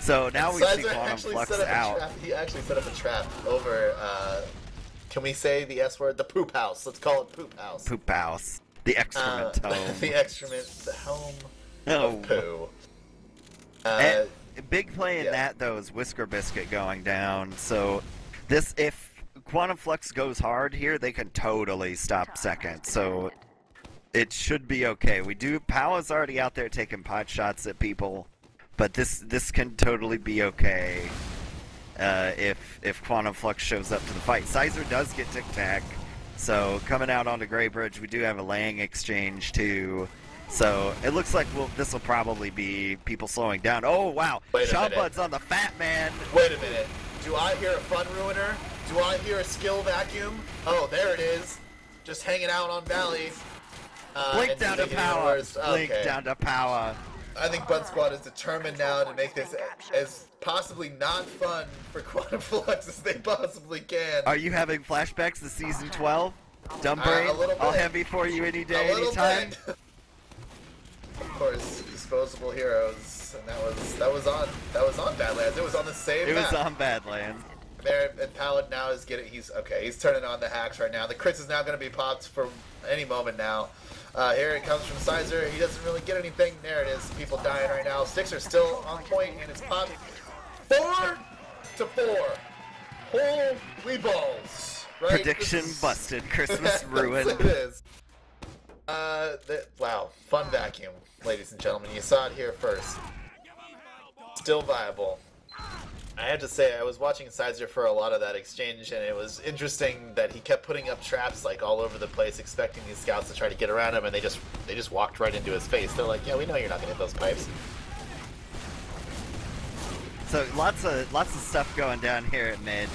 So now we see Quantum Flux set up a out. trap. He actually set up a trap over. Uh, can we say the S word? The poop house. Let's call it poop house. Poop House. The Uh, excrement home. the excrement, the home Oh. of poo. Uh, And big play in yeah. that though is Whisker Biscuit going down. So this if Quantum Flux goes hard here, they can totally stop second. So it should be okay. We do Powell's already out there taking pot shots at people, but this this can totally be okay. Uh, if if Quantum Flux shows up to the fight, Sizer does get Tic Tac. So coming out onto Grey Bridge, we do have a Lang exchange too. So it looks like we'll, this will probably be people slowing down. Oh wow, Wait a Sean minute. Bud's on the Fat Man. Wait a minute. Do I hear a fun ruiner? Do I hear a skill vacuum? Oh, there it is. Just hanging out on Valley. Uh, Blink down to power. Blink Okay. down to power. I think Bud Squad is determined now to make this as possibly not fun for Quantum Flux as they possibly can. Are you having flashbacks to season 12? Dumb Uh, brain, a little I'll bit. have me for you any day, a little anytime. bit. of course, disposable heroes, and that was that was on that was on Badlands. It was on the same It was on Badlands. There and Palad now is getting he's okay, he's turning on the hacks right now. The crits is now gonna be popped for any moment now. Uh, here it comes from Sizer. He doesn't really get anything. There it is. People dying right now. Sticks are still on point and it's popped. Four to four. Holy balls. Right? Prediction is- busted. Christmas ruined. it is. Uh, wow, fun vacuum, ladies and gentlemen. You saw it here first. Still viable. I have to say, I was watching Sizer for a lot of that exchange, and it was interesting that he kept putting up traps like all over the place, expecting these scouts to try to get around him, and they just they just walked right into his face. They're like, "Yeah, we know you're not gonna hit those pipes." So lots of lots of stuff going down here at mid.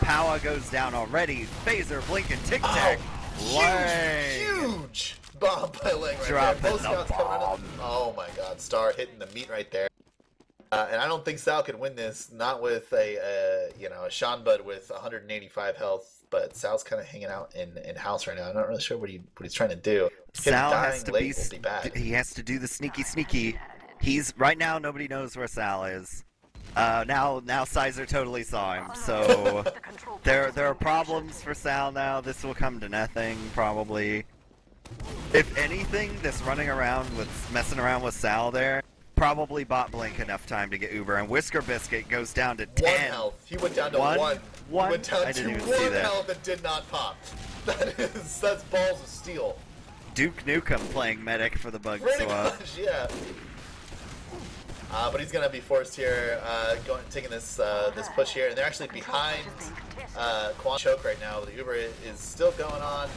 Power goes down already. Phaser, blinking, tic tac. Oh, Lang. huge, huge bomb by Lang right Dropping there. Both the bomb. Oh my God, Star hitting the meat right there. Uh, and I don't think Sal could win this, not with a uh, you know a Sean Bud with 185 health, but Sal's kind of hanging out in, in house right now. I'm not really sure what he what he's trying to do. Him Sal has to be, be he has to do the sneaky sneaky. He's right now nobody knows where Sal is. Uh, now now Sizer totally saw him. So The control point there is there are problems for Sal now. This will come to nothing probably. If anything, this running around with messing around with Sal there probably bought Blink enough time to get Uber and Whisker Biscuit goes down to One ten. health. He went down to One? one. One? He went down I didn't to even one see that. health and did not pop. That is that's balls of steel. Duke Nukem playing medic for the bug Pretty swap. much, yeah. Uh, but he's gonna be forced here, uh, going taking this uh, this push here, and they're actually behind uh, Quan Choke right now. The Uber is still going on.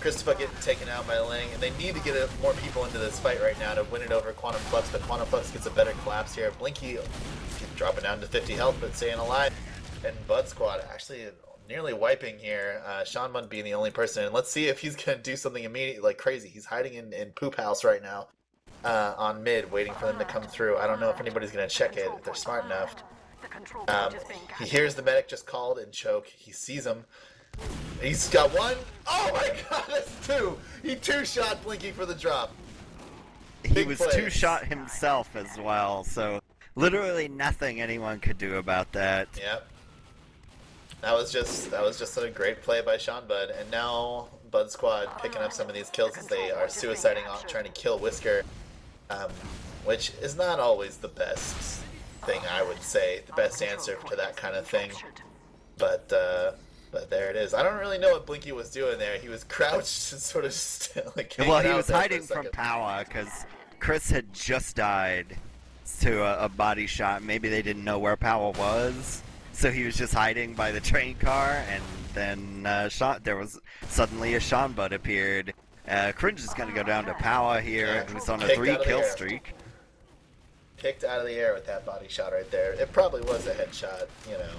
Christopher getting taken out by Lang, and they need to get uh, more people into this fight right now to win it over Quantum Flux. But Quantum Flux gets a better collapse here. Blinky dropping down to 50 health, but staying alive. And Bud Squad actually nearly wiping here. Uh, Sean Munn being the only person, and let's see if he's gonna do something immediate like crazy. He's hiding in, in Poop House right now, uh, on mid, waiting for them to come through. I don't know if anybody's gonna check it if they're smart enough. Um, point is being he hears the medic just called and choke. He sees him. He's got one. Oh my god, that's two. He two shot Blinky for the drop. He was plays. two shot himself as well, so literally nothing anyone could do about that. Yep. That was just that was just a great play by Sean Bud, and now Bud Squad picking up some of these kills as they are suiciding off trying to kill Whisker, um, which is not always the best thing I would say, the best answer to that kind of thing. But uh, but there it is. I don't really know what Blinky was doing there. He was crouched and sort of just like. Well, he out was there for a hiding from second. Powa because Chris had just died to a, a body shot. Maybe they didn't know where Powa was, so he was just hiding by the train car. And then uh, Sean, there was suddenly a Sean Bud appeared. Uh, Cringe is going to go down to Powa here, Yeah. who's on a three out of the kill streak. Picked out of the air with that body shot right there. It probably was a headshot, you know.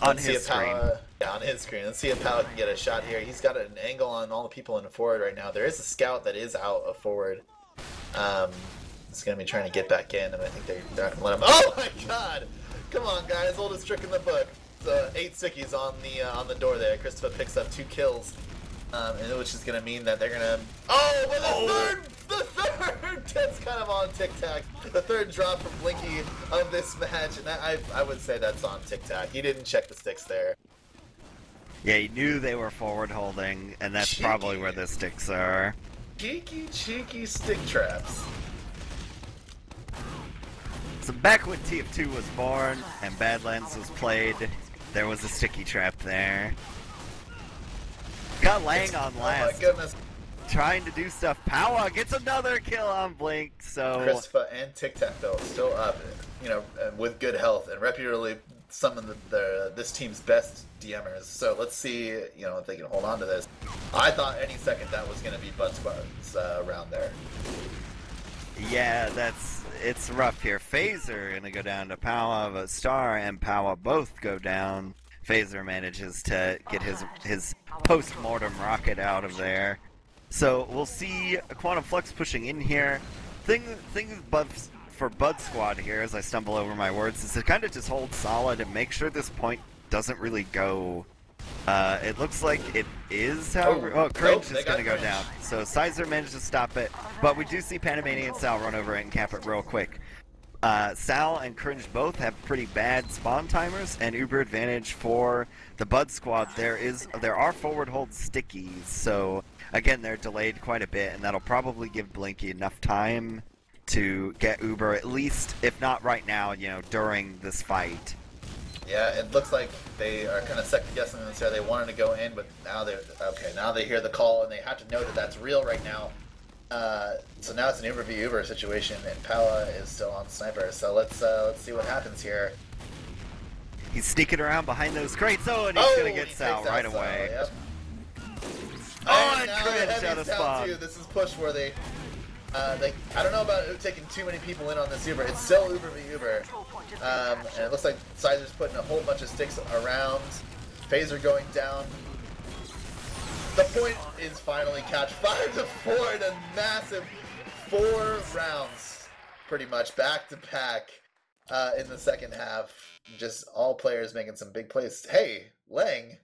On Let's his if Power- screen. yeah, on his screen. Let's see if Power can get a shot here. He's got an angle on all the people in the forward right now. There is a scout that is out of forward. Um, it's gonna be trying to get back in, and I think they're, they're not gonna let him. Oh my god! Come on, guys! Oldest trick in the book. Eight sickies on the uh, on the door there. Christopher picks up two kills, um, which is gonna mean that they're gonna. Oh, but the Oh. third, the third. That's kind of on Tic Tac. The third drop from Blinky of this match, and I I would say that's on Tic Tac. He didn't check the sticks there. Yeah, he knew they were forward holding, and that's Cheeky. probably where the sticks are. Cheeky, cheeky stick traps. So back when TF2 was born and Badlands was played, there was a sticky trap there. Got Lang on last. Oh my goodness. trying to do stuff. Power gets another kill on Blink, so Crispa and Tic Tac though still up, you know, and with good health and reputably some of the, the this team's best DMers. So let's see, you know, if they can hold on to this. I thought any second that was going to be Squad's uh, round there. yeah, that's it's rough here. Phaser gonna go down to Power, but Star and Power both go down. Phaser manages to get his his post-mortem rocket out of there. So we'll see Quantum Flux pushing in here. Thing thing with Bud, for Bud Squad here, as I stumble over my words, is to kind of just hold solid and make sure this point doesn't really go. Uh, it looks like it is, however. Oh, Oh, Cringe nope, is going to go Cringe. down. So Sizer managed to stop it, but we do see Panamanian Sal run over it and cap it real quick. Uh, Sal and Cringe both have pretty bad spawn timers, and Uber advantage for the Bud Squad. There is there are forward hold stickies, so again they're delayed quite a bit, and that'll probably give Blinky enough time to get Uber at least, if not right now, you know, during this fight. Yeah, it looks like they are kind of second guessing this. They wanted to go in, but now they're okay. Now they hear the call and they have to know that that's real right now. Uh, so now it's an Uber v Uber situation, and Pala is still on sniper. So let's uh, let's see what happens here. He's sneaking around behind those crates, oh, and he's oh, gonna get he Sal right Sal, away. Yep. Oh, and Cringe out of spawn. too. This is push worthy. Uh, they, I don't know about taking too many people in on this Uber. It's still Uber v Uber. Control point is being Um, and it looks like Sizer's putting a whole bunch of sticks around. Phaser going down. The point is finally catch five to four in a massive four rounds, pretty much back to back uh, in the second half. Just all players making some big plays. Hey, Lang,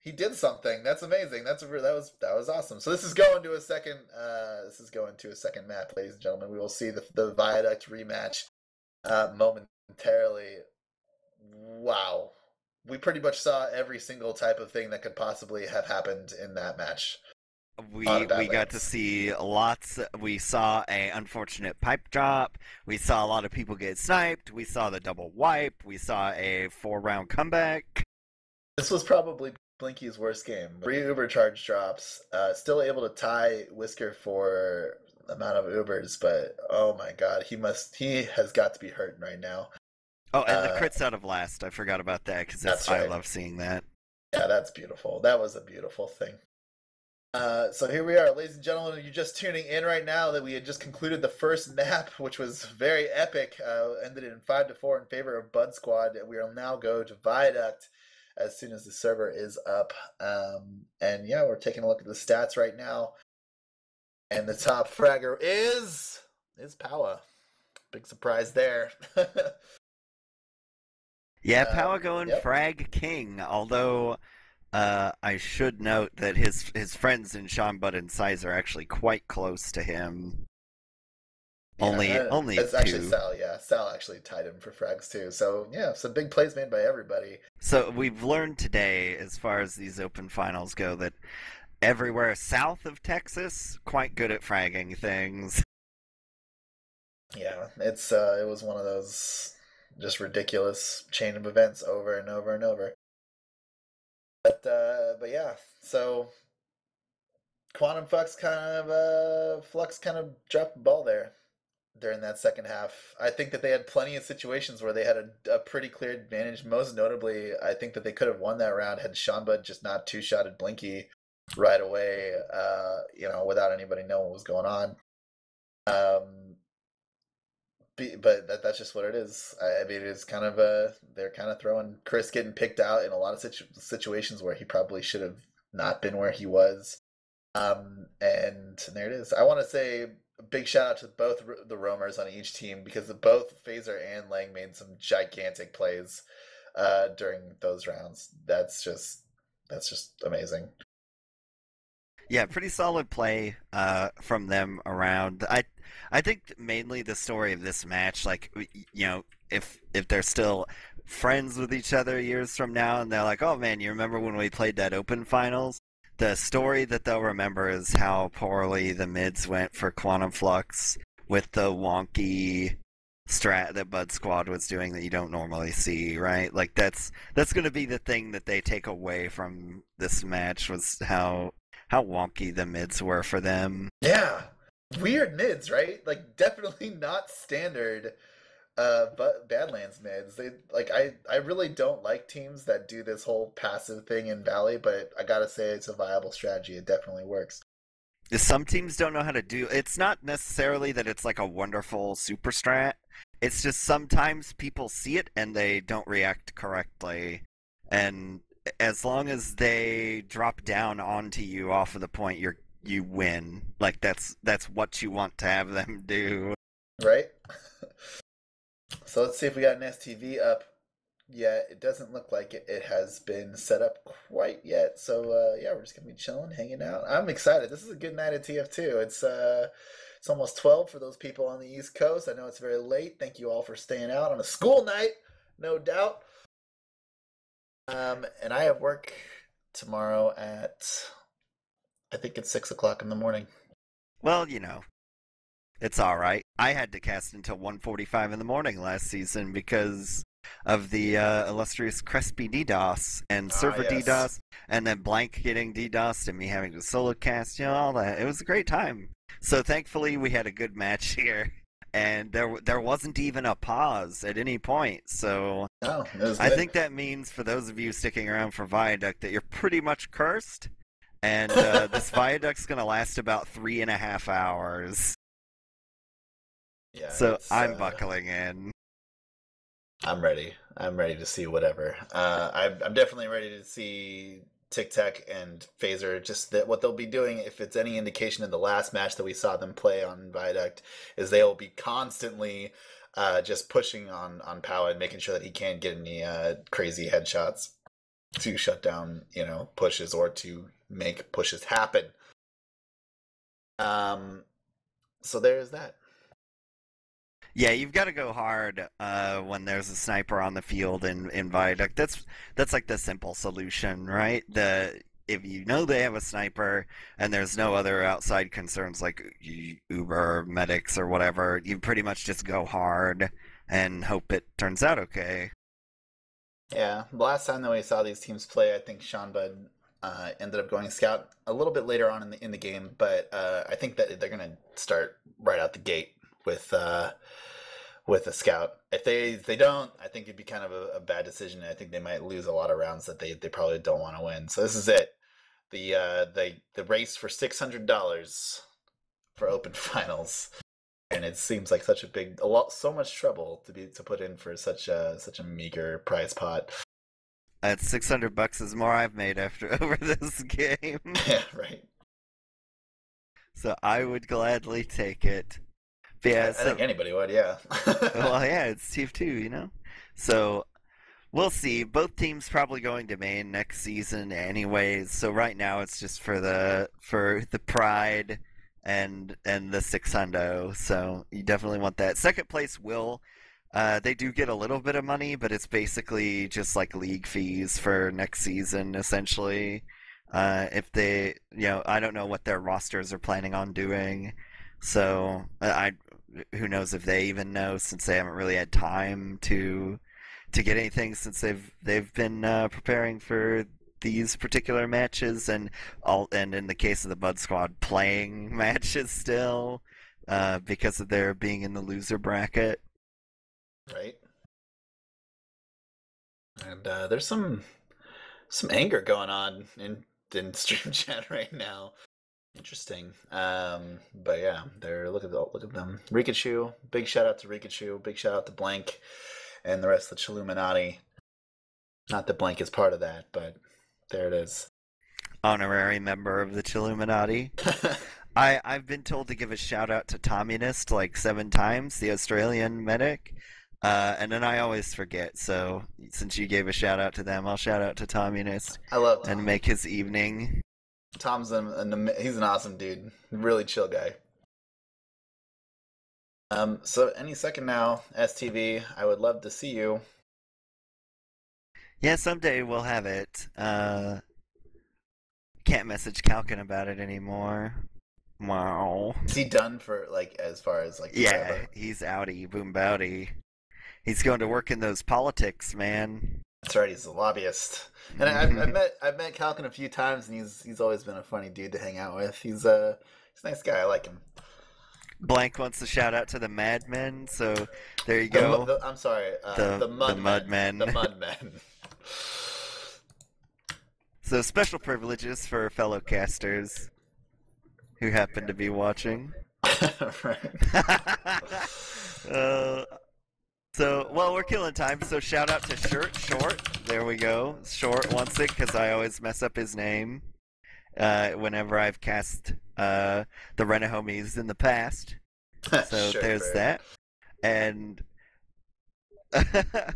he did something. That's amazing. That's a, that was that was awesome. So this is going to a second. Uh, this is going to a second map, ladies and gentlemen. We will see the the Viaduct rematch uh, momentarily. Wow. We pretty much saw every single type of thing that could possibly have happened in that match. We we got to see lots. We saw a unfortunate pipe drop. We saw a lot of people get sniped. We saw the double wipe. We saw a four round comeback. This was probably Blinky's worst game. Three Uber charge drops, uh, still able to tie Whisker for amount of Ubers, but oh my god, he must he has got to be hurting right now. Oh, and the Uh, crits out of last. I forgot about that because that's I right. love seeing that. Yeah, that's beautiful. That was a beautiful thing. Uh, so here we are, ladies and gentlemen. You're just tuning in right now. That we had just concluded the first map, which was very epic. Uh, ended in five to four in favor of Bud Squad. We will now go to Viaduct as soon as the server is up. Um, and yeah, we're taking a look at the stats right now. And the top fragger is is Powa. Big surprise there. Yeah, Um, Power going yep. Frag King. Although uh, I should note that his his friends in Sean Bud and Sizer are actually quite close to him. only Yeah, only it's two. actually Sal. Yeah, Sal actually tied him for frags too. So yeah, some big plays made by everybody. So we've learned today, as far as these open finals go, that everywhere south of Texas, quite good at fragging things. Yeah, it's uh, it was one of those just ridiculous chain of events over and over and over. But uh, but yeah, so Quantum Flux kind of uh, Flux kind of dropped the ball there during that second half. I think that they had plenty of situations where they had a, a pretty clear advantage. Most notably, I think that they could have won that round had Bud just not two shotted Blinky right away. Uh, you know, without anybody knowing what was going on. Um, be, but that, that's just what it is. I, I mean, it's kind of uh they're kind of throwing Chris getting picked out in a lot of situ- situations where he probably should have not been where he was. Um, and there it is. I want to say a big shout out to both the roamers on each team because both Phaser and Lang made some gigantic plays uh, during those rounds. That's just that's just amazing. Yeah, pretty solid play uh, from them around. I I think mainly the story of this match, like you know, if if they're still friends with each other years from now, and they're like, "Oh man, you remember when we played that Open Finals?" The story that they'll remember is how poorly the mids went for Quantum Flux with the wonky strat that Bud Squad was doing that you don't normally see, right? Like that's that's going to be the thing that they take away from this match was how how wonky the mids were for them. Yeah, weird mids, right? Like definitely not standard. Uh, but Badlands mids, they like I I really don't like teams that do this whole passive thing in Valley, but I gotta say it's a viable strategy. It definitely works. Some teams don't know how to do. It's not necessarily that it's like a wonderful super strat. It's just sometimes people see it and they don't react correctly. And as long as they drop down onto you off of the point, you're you win. Like that's that's what you want to have them do. right? so let's see if we got an STV up. Yeah, it doesn't look like it, it has been set up quite yet. So uh, yeah, we're just gonna be chilling, hanging out. I'm excited. This is a good night at TF2. It's uh, it's almost twelve for those people on the East Coast. I know it's very late. Thank you all for staying out on a school night, no doubt. Um, and I have work tomorrow at I think it's six o'clock in the morning. Well, you know, it's all right. I had to cast until 1:45 in the morning last season because of the uh, illustrious Crespi DDoS and Ah, server yes. DDoS, and then blank getting DDoS and me having to solo cast. You know, all that. It was a great time. So thankfully, we had a good match here, and there there wasn't even a pause at any point. So Oh, I good. think that means for those of you sticking around for Viaduct that you're pretty much cursed. And uh, this Viaduct's gonna last about three and a half hours. yeah, So I'm uh, buckling in. I'm ready. I'm ready to see whatever. Uh, I'm, I'm definitely ready to see Tic Tac and Phaser. Just that what they'll be doing, if it's any indication of the last match that we saw them play on Viaduct, is they'll be constantly uh, just pushing on on Power and making sure that he can't get any uh, crazy headshots to shut down, you know, pushes or to make pushes happen. Um, so there's that. Yeah, you've got to go hard uh, when there's a sniper on the field in, in Viaduct. That's that's like the simple solution, right? The if you know they have a sniper and there's no other outside concerns like Uber medics or whatever, you pretty much just go hard and hope it turns out okay. Yeah, the last time that we saw these teams play, I think Sean Bud uh, ended up going scout a little bit later on in the in the game, but uh, I think that they're gonna start right out the gate with uh, with a scout. If they if they don't, I think it'd be kind of a, a bad decision. I think they might lose a lot of rounds that they, they probably don't want to win. So this is it. the uh, the the race for six hundred dollars for open finals, and it seems like such a big, a lot, so much trouble to be to put in for such a such a meager prize pot. That's six hundred bucks is more I've made after over this game. yeah, right. So I would gladly take it. But yeah, I so, think anybody would. Yeah. well, yeah, it's Steve too, you know. So we'll see. Both teams probably going to Main next season, anyways. So right now it's just for the for the pride and and the six hundo. So you definitely want that. Second place will. Uh, they do get a little bit of money, but it's basically just like league fees for next season, essentially. Uh, if they, you know, I don't know what their rosters are planning on doing, so I, who knows if they even know since they haven't really had time to to get anything since they've they've been uh, preparing for these particular matches and all and in the case of the Bud Squad playing matches still uh, because of their being in the loser bracket. Right. And uh, there's some some anger going on in in stream chat right now. Interesting. Um, but yeah, they're look at the, look at them. Rikachu, big shout out to Rikachu, big shout out to Blank, and the rest of the Chilluminati. Not that Blank is part of that, but there it is. Honorary member of the Chilluminati. I, I've been told to give a shout out to Communist like seven times, the Australian medic. Uh, and then I always forget. So since you gave a shout out to them, I'll shout out to Communist I love Tom. and make his evening. Tom's an, an he's an awesome dude, really chill guy. Um, so any second now, STV, I would love to see you. Yeah, someday we'll have it. Uh, can't message Calkin about it anymore. Wow. Is he done for like as far as like Yeah, forever? he's outie, boom bowdy. He's going to work in those politics, man. That's right, he's a lobbyist. And I, I've, I've met I've met Calkin a few times, and he's he's always been a funny dude to hang out with. He's a he's a nice guy. I like him. Blank wants to shout out to the Madmen, so there you go. the- I'm sorry, uh, The- the, mud the Mudmen. The Mudmen. So special privileges for fellow casters who happen to be watching. right. uh, so, well, we're killing time. So, shout out to Shirt Short. There we go. Short wants it because I always mess up his name uh, whenever I've cast uh, the Renahomies in the past. So Sure, there's fair. that. And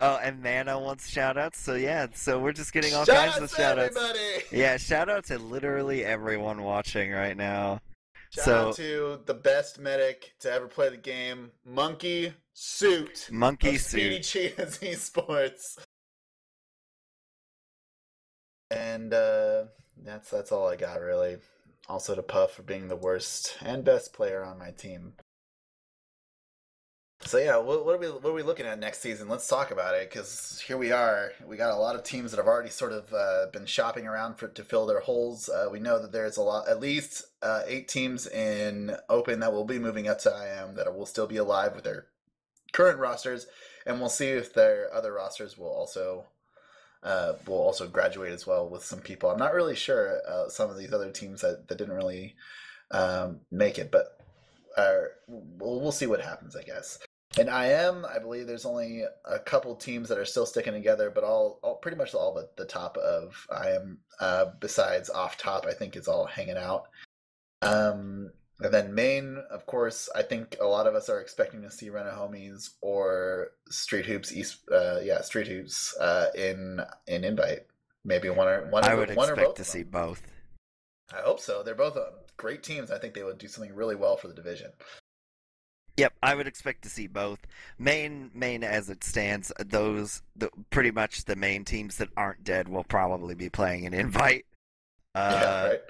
oh, and Mana wants shout outs. So yeah, so we're just getting all Shout kinds out of shout outs. everybody! Yeah, shout out to literally everyone watching right now. Shout So- out to the best medic to ever play the game, Monkey Suit. Monkey of Speedy suit. Cheetahs Esports. And uh, that's that's all I got really. Also to Puff for being the worst and best player on my team. So yeah, what, what are we what are we looking at next season? Let's talk about it because here we are. We got a lot of teams that have already sort of uh, been shopping around for to fill their holes. Uh, we know that there's a lot, at least uh, eight teams in Open that will be moving up to IM that will still be alive with their current rosters, and we'll see if their other rosters will also uh, will also graduate as well with some people. I'm not really sure uh, some of these other teams that, that didn't really um, make it, but uh, we'll, we'll see what happens, I guess. In IM, I believe there's only a couple teams that are still sticking together, but all, all pretty much all the, the top of IM, uh, besides off top, I think is all hanging out. Um, and then Main, of course, I think a lot of us are expecting to see Rena Homies or Street Hoops East, uh, yeah, Street Hoops uh, in in invite. Maybe one or one. I would one expect to see both. I hope so. They're both uh, great teams. I think they would do something really well for the division. Yep, I would expect to see both. Main, main as it stands, those the, pretty much the main teams that aren't dead will probably be playing an invite. Uh, yeah, right.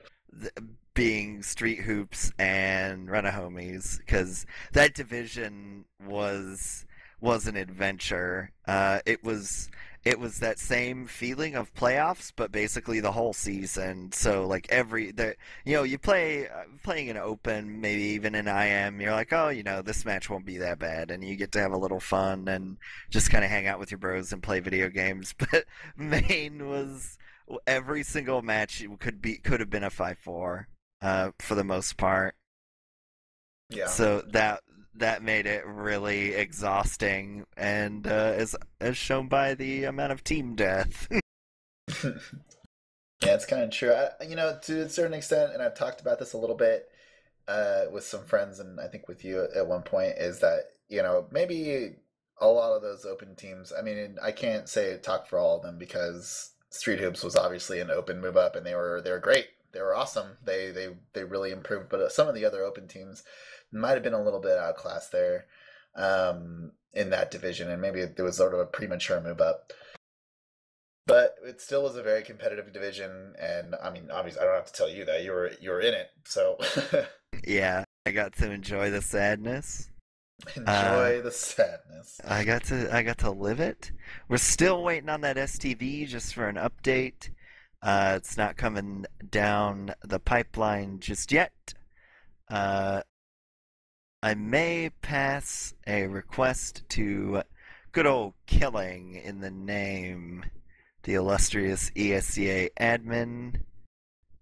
Street Hoops and Renahomies, because that division was was an adventure. Uh, it was it was that same feeling of playoffs, but basically the whole season. So like every the you know you play uh, playing an open, maybe even an IM, you're like, oh, you know, this match won't be that bad, and you get to have a little fun and just kind of hang out with your bros and play video games. But Main was every single match could be could have been a five four uh, for the most part. Yeah. So that that made it really exhausting, and uh, as as shown by the amount of team death. yeah, it's kind of true. I, you know, to a certain extent, and I've talked about this a little bit uh, with some friends, and I think with you at one point, is that you know maybe a lot of those open teams. I mean, I can't say talk for all of them because Street Hoops was obviously an open move up, and they were they were great. They were awesome. They they they really improved. But some of the other open teams might have been a little bit outclassed there um, in that division, and maybe it was sort of a premature move up. But it still was a very competitive division, and I mean, obviously, I don't have to tell you that you were you were in it, so yeah, I got to enjoy the sadness. enjoy uh, the sadness. I got to I got to live it. We're still waiting on that STV just for an update. Uh, it's not coming down the pipeline just yet. Uh, I may pass a request to good old Killing in the name, the illustrious ESEA admin,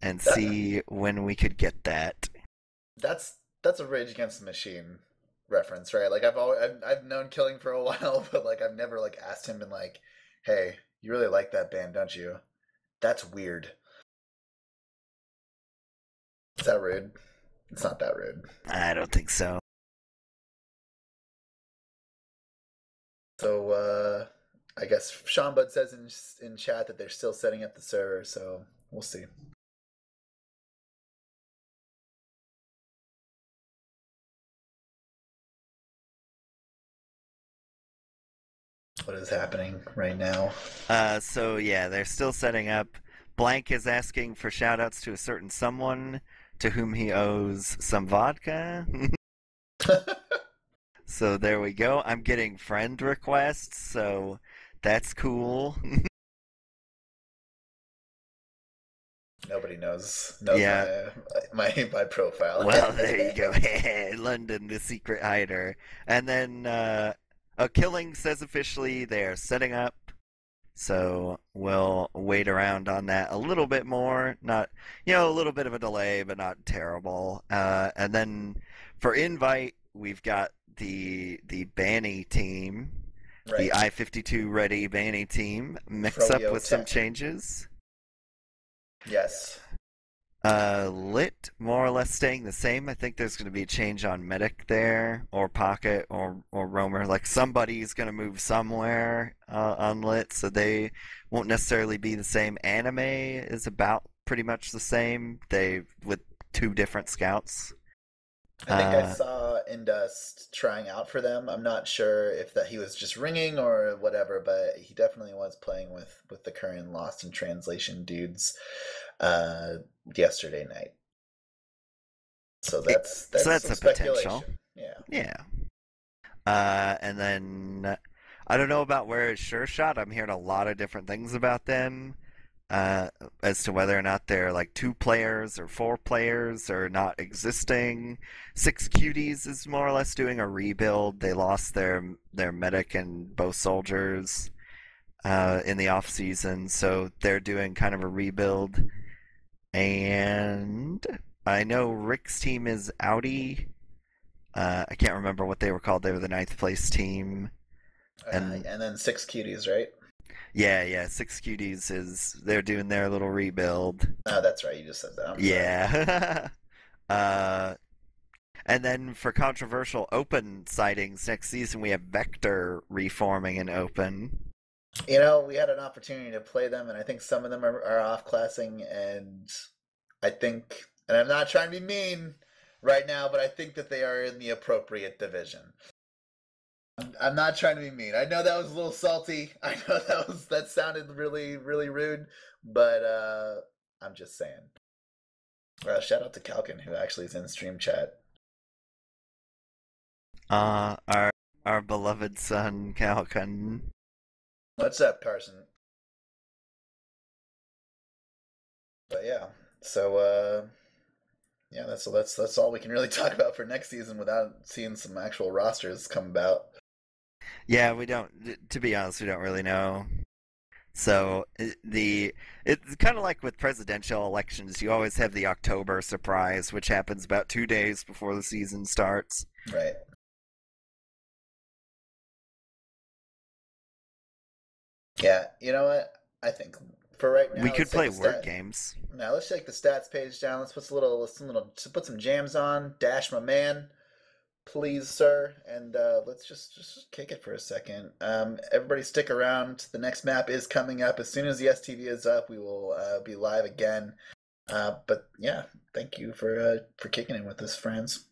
and see when we could get that. That's that's a Rage Against the Machine reference, right? Like I've always I've, I've known Killing for a while, but like I've never like asked him and like, hey, you really like that band, don't you? That's weird. Is that rude? It's not that rude. I don't think so. So uh, I guess Sean Bud says in in chat that they're still setting up the server, so we'll see. What is happening right now? Uh, so yeah, they're still setting up. Blank is asking for shoutouts to a certain someone to whom he owes some vodka. So there we go. I'm getting friend requests, so that's cool. Nobody knows knows yeah. my, my, my profile. Well, there you go. London, the secret hider, and then uh, a killing says officially they are setting up. So we'll wait around on that a little bit more. Not, you know, a little bit of a delay, but not terrible. Uh, and then for invite, we've got the the Banny team, right. the I fifty two ready Banny team, mix Froyo up with tech. some changes. Yes. Uh, lit more or less staying the same. I think there's going to be a change on medic there, or pocket, or or roamer. Like somebody's going to move somewhere uh, on lit, so they won't necessarily be the same. Anime is about pretty much the same. They with two different scouts. I think uh, I saw Indust trying out for them. I'm not sure if that he was just ringing or whatever, but he definitely was playing with with the current Lost in Translation dudes uh, yesterday night. So that's that's, so that's a potential. Yeah. Yeah. Uh, and then I don't know about where it's sure shot. I'm hearing a lot of different things about them uh, as to whether or not they're like two players or four players or not existing. Six Cuties is more or less doing a rebuild. They lost their their medic and both soldiers uh, in the off season, so they're doing kind of a rebuild. And I know Rick's team is Audi. Uh, I can't remember what they were called. They were the ninth place team. And, uh, and then six cuties, right? Yeah, yeah. Six Cuties is they're doing their little rebuild. Oh, that's right. You just said that. I'm yeah. uh, and then for controversial open sightings next season, we have Vector reforming in open. You know, we had an opportunity to play them, and I think some of them are, are off classing, and I think, and I'm not trying to be mean right now, but I think that they are in the appropriate division. I'm not trying to be mean. I know that was a little salty. I know that was that sounded really really rude, but uh I'm just saying. Uh, shout out to Kalkin who actually is in stream chat. Uh our our beloved son Kalkin. What's up, Carson? But yeah, so uh, yeah, that's that's that's all we can really talk about for next season without seeing some actual rosters come about. Yeah, we don't. To be honest, we don't really know. So the it's kind of like with presidential elections. You always have the October surprise, which happens about two days before the season starts. Right. Yeah, you know what? I think for right now we could play word stat- games. Now let's take the stats page down. Let's put some little, let's some little, put some jams on. Dash, my man, please, sir, and uh, let's just just kick it for a second. Um, everybody, stick around. The next map is coming up as soon as the STV is up. We will uh, be live again. Uh, but yeah, thank you for uh, for kicking in with us, friends.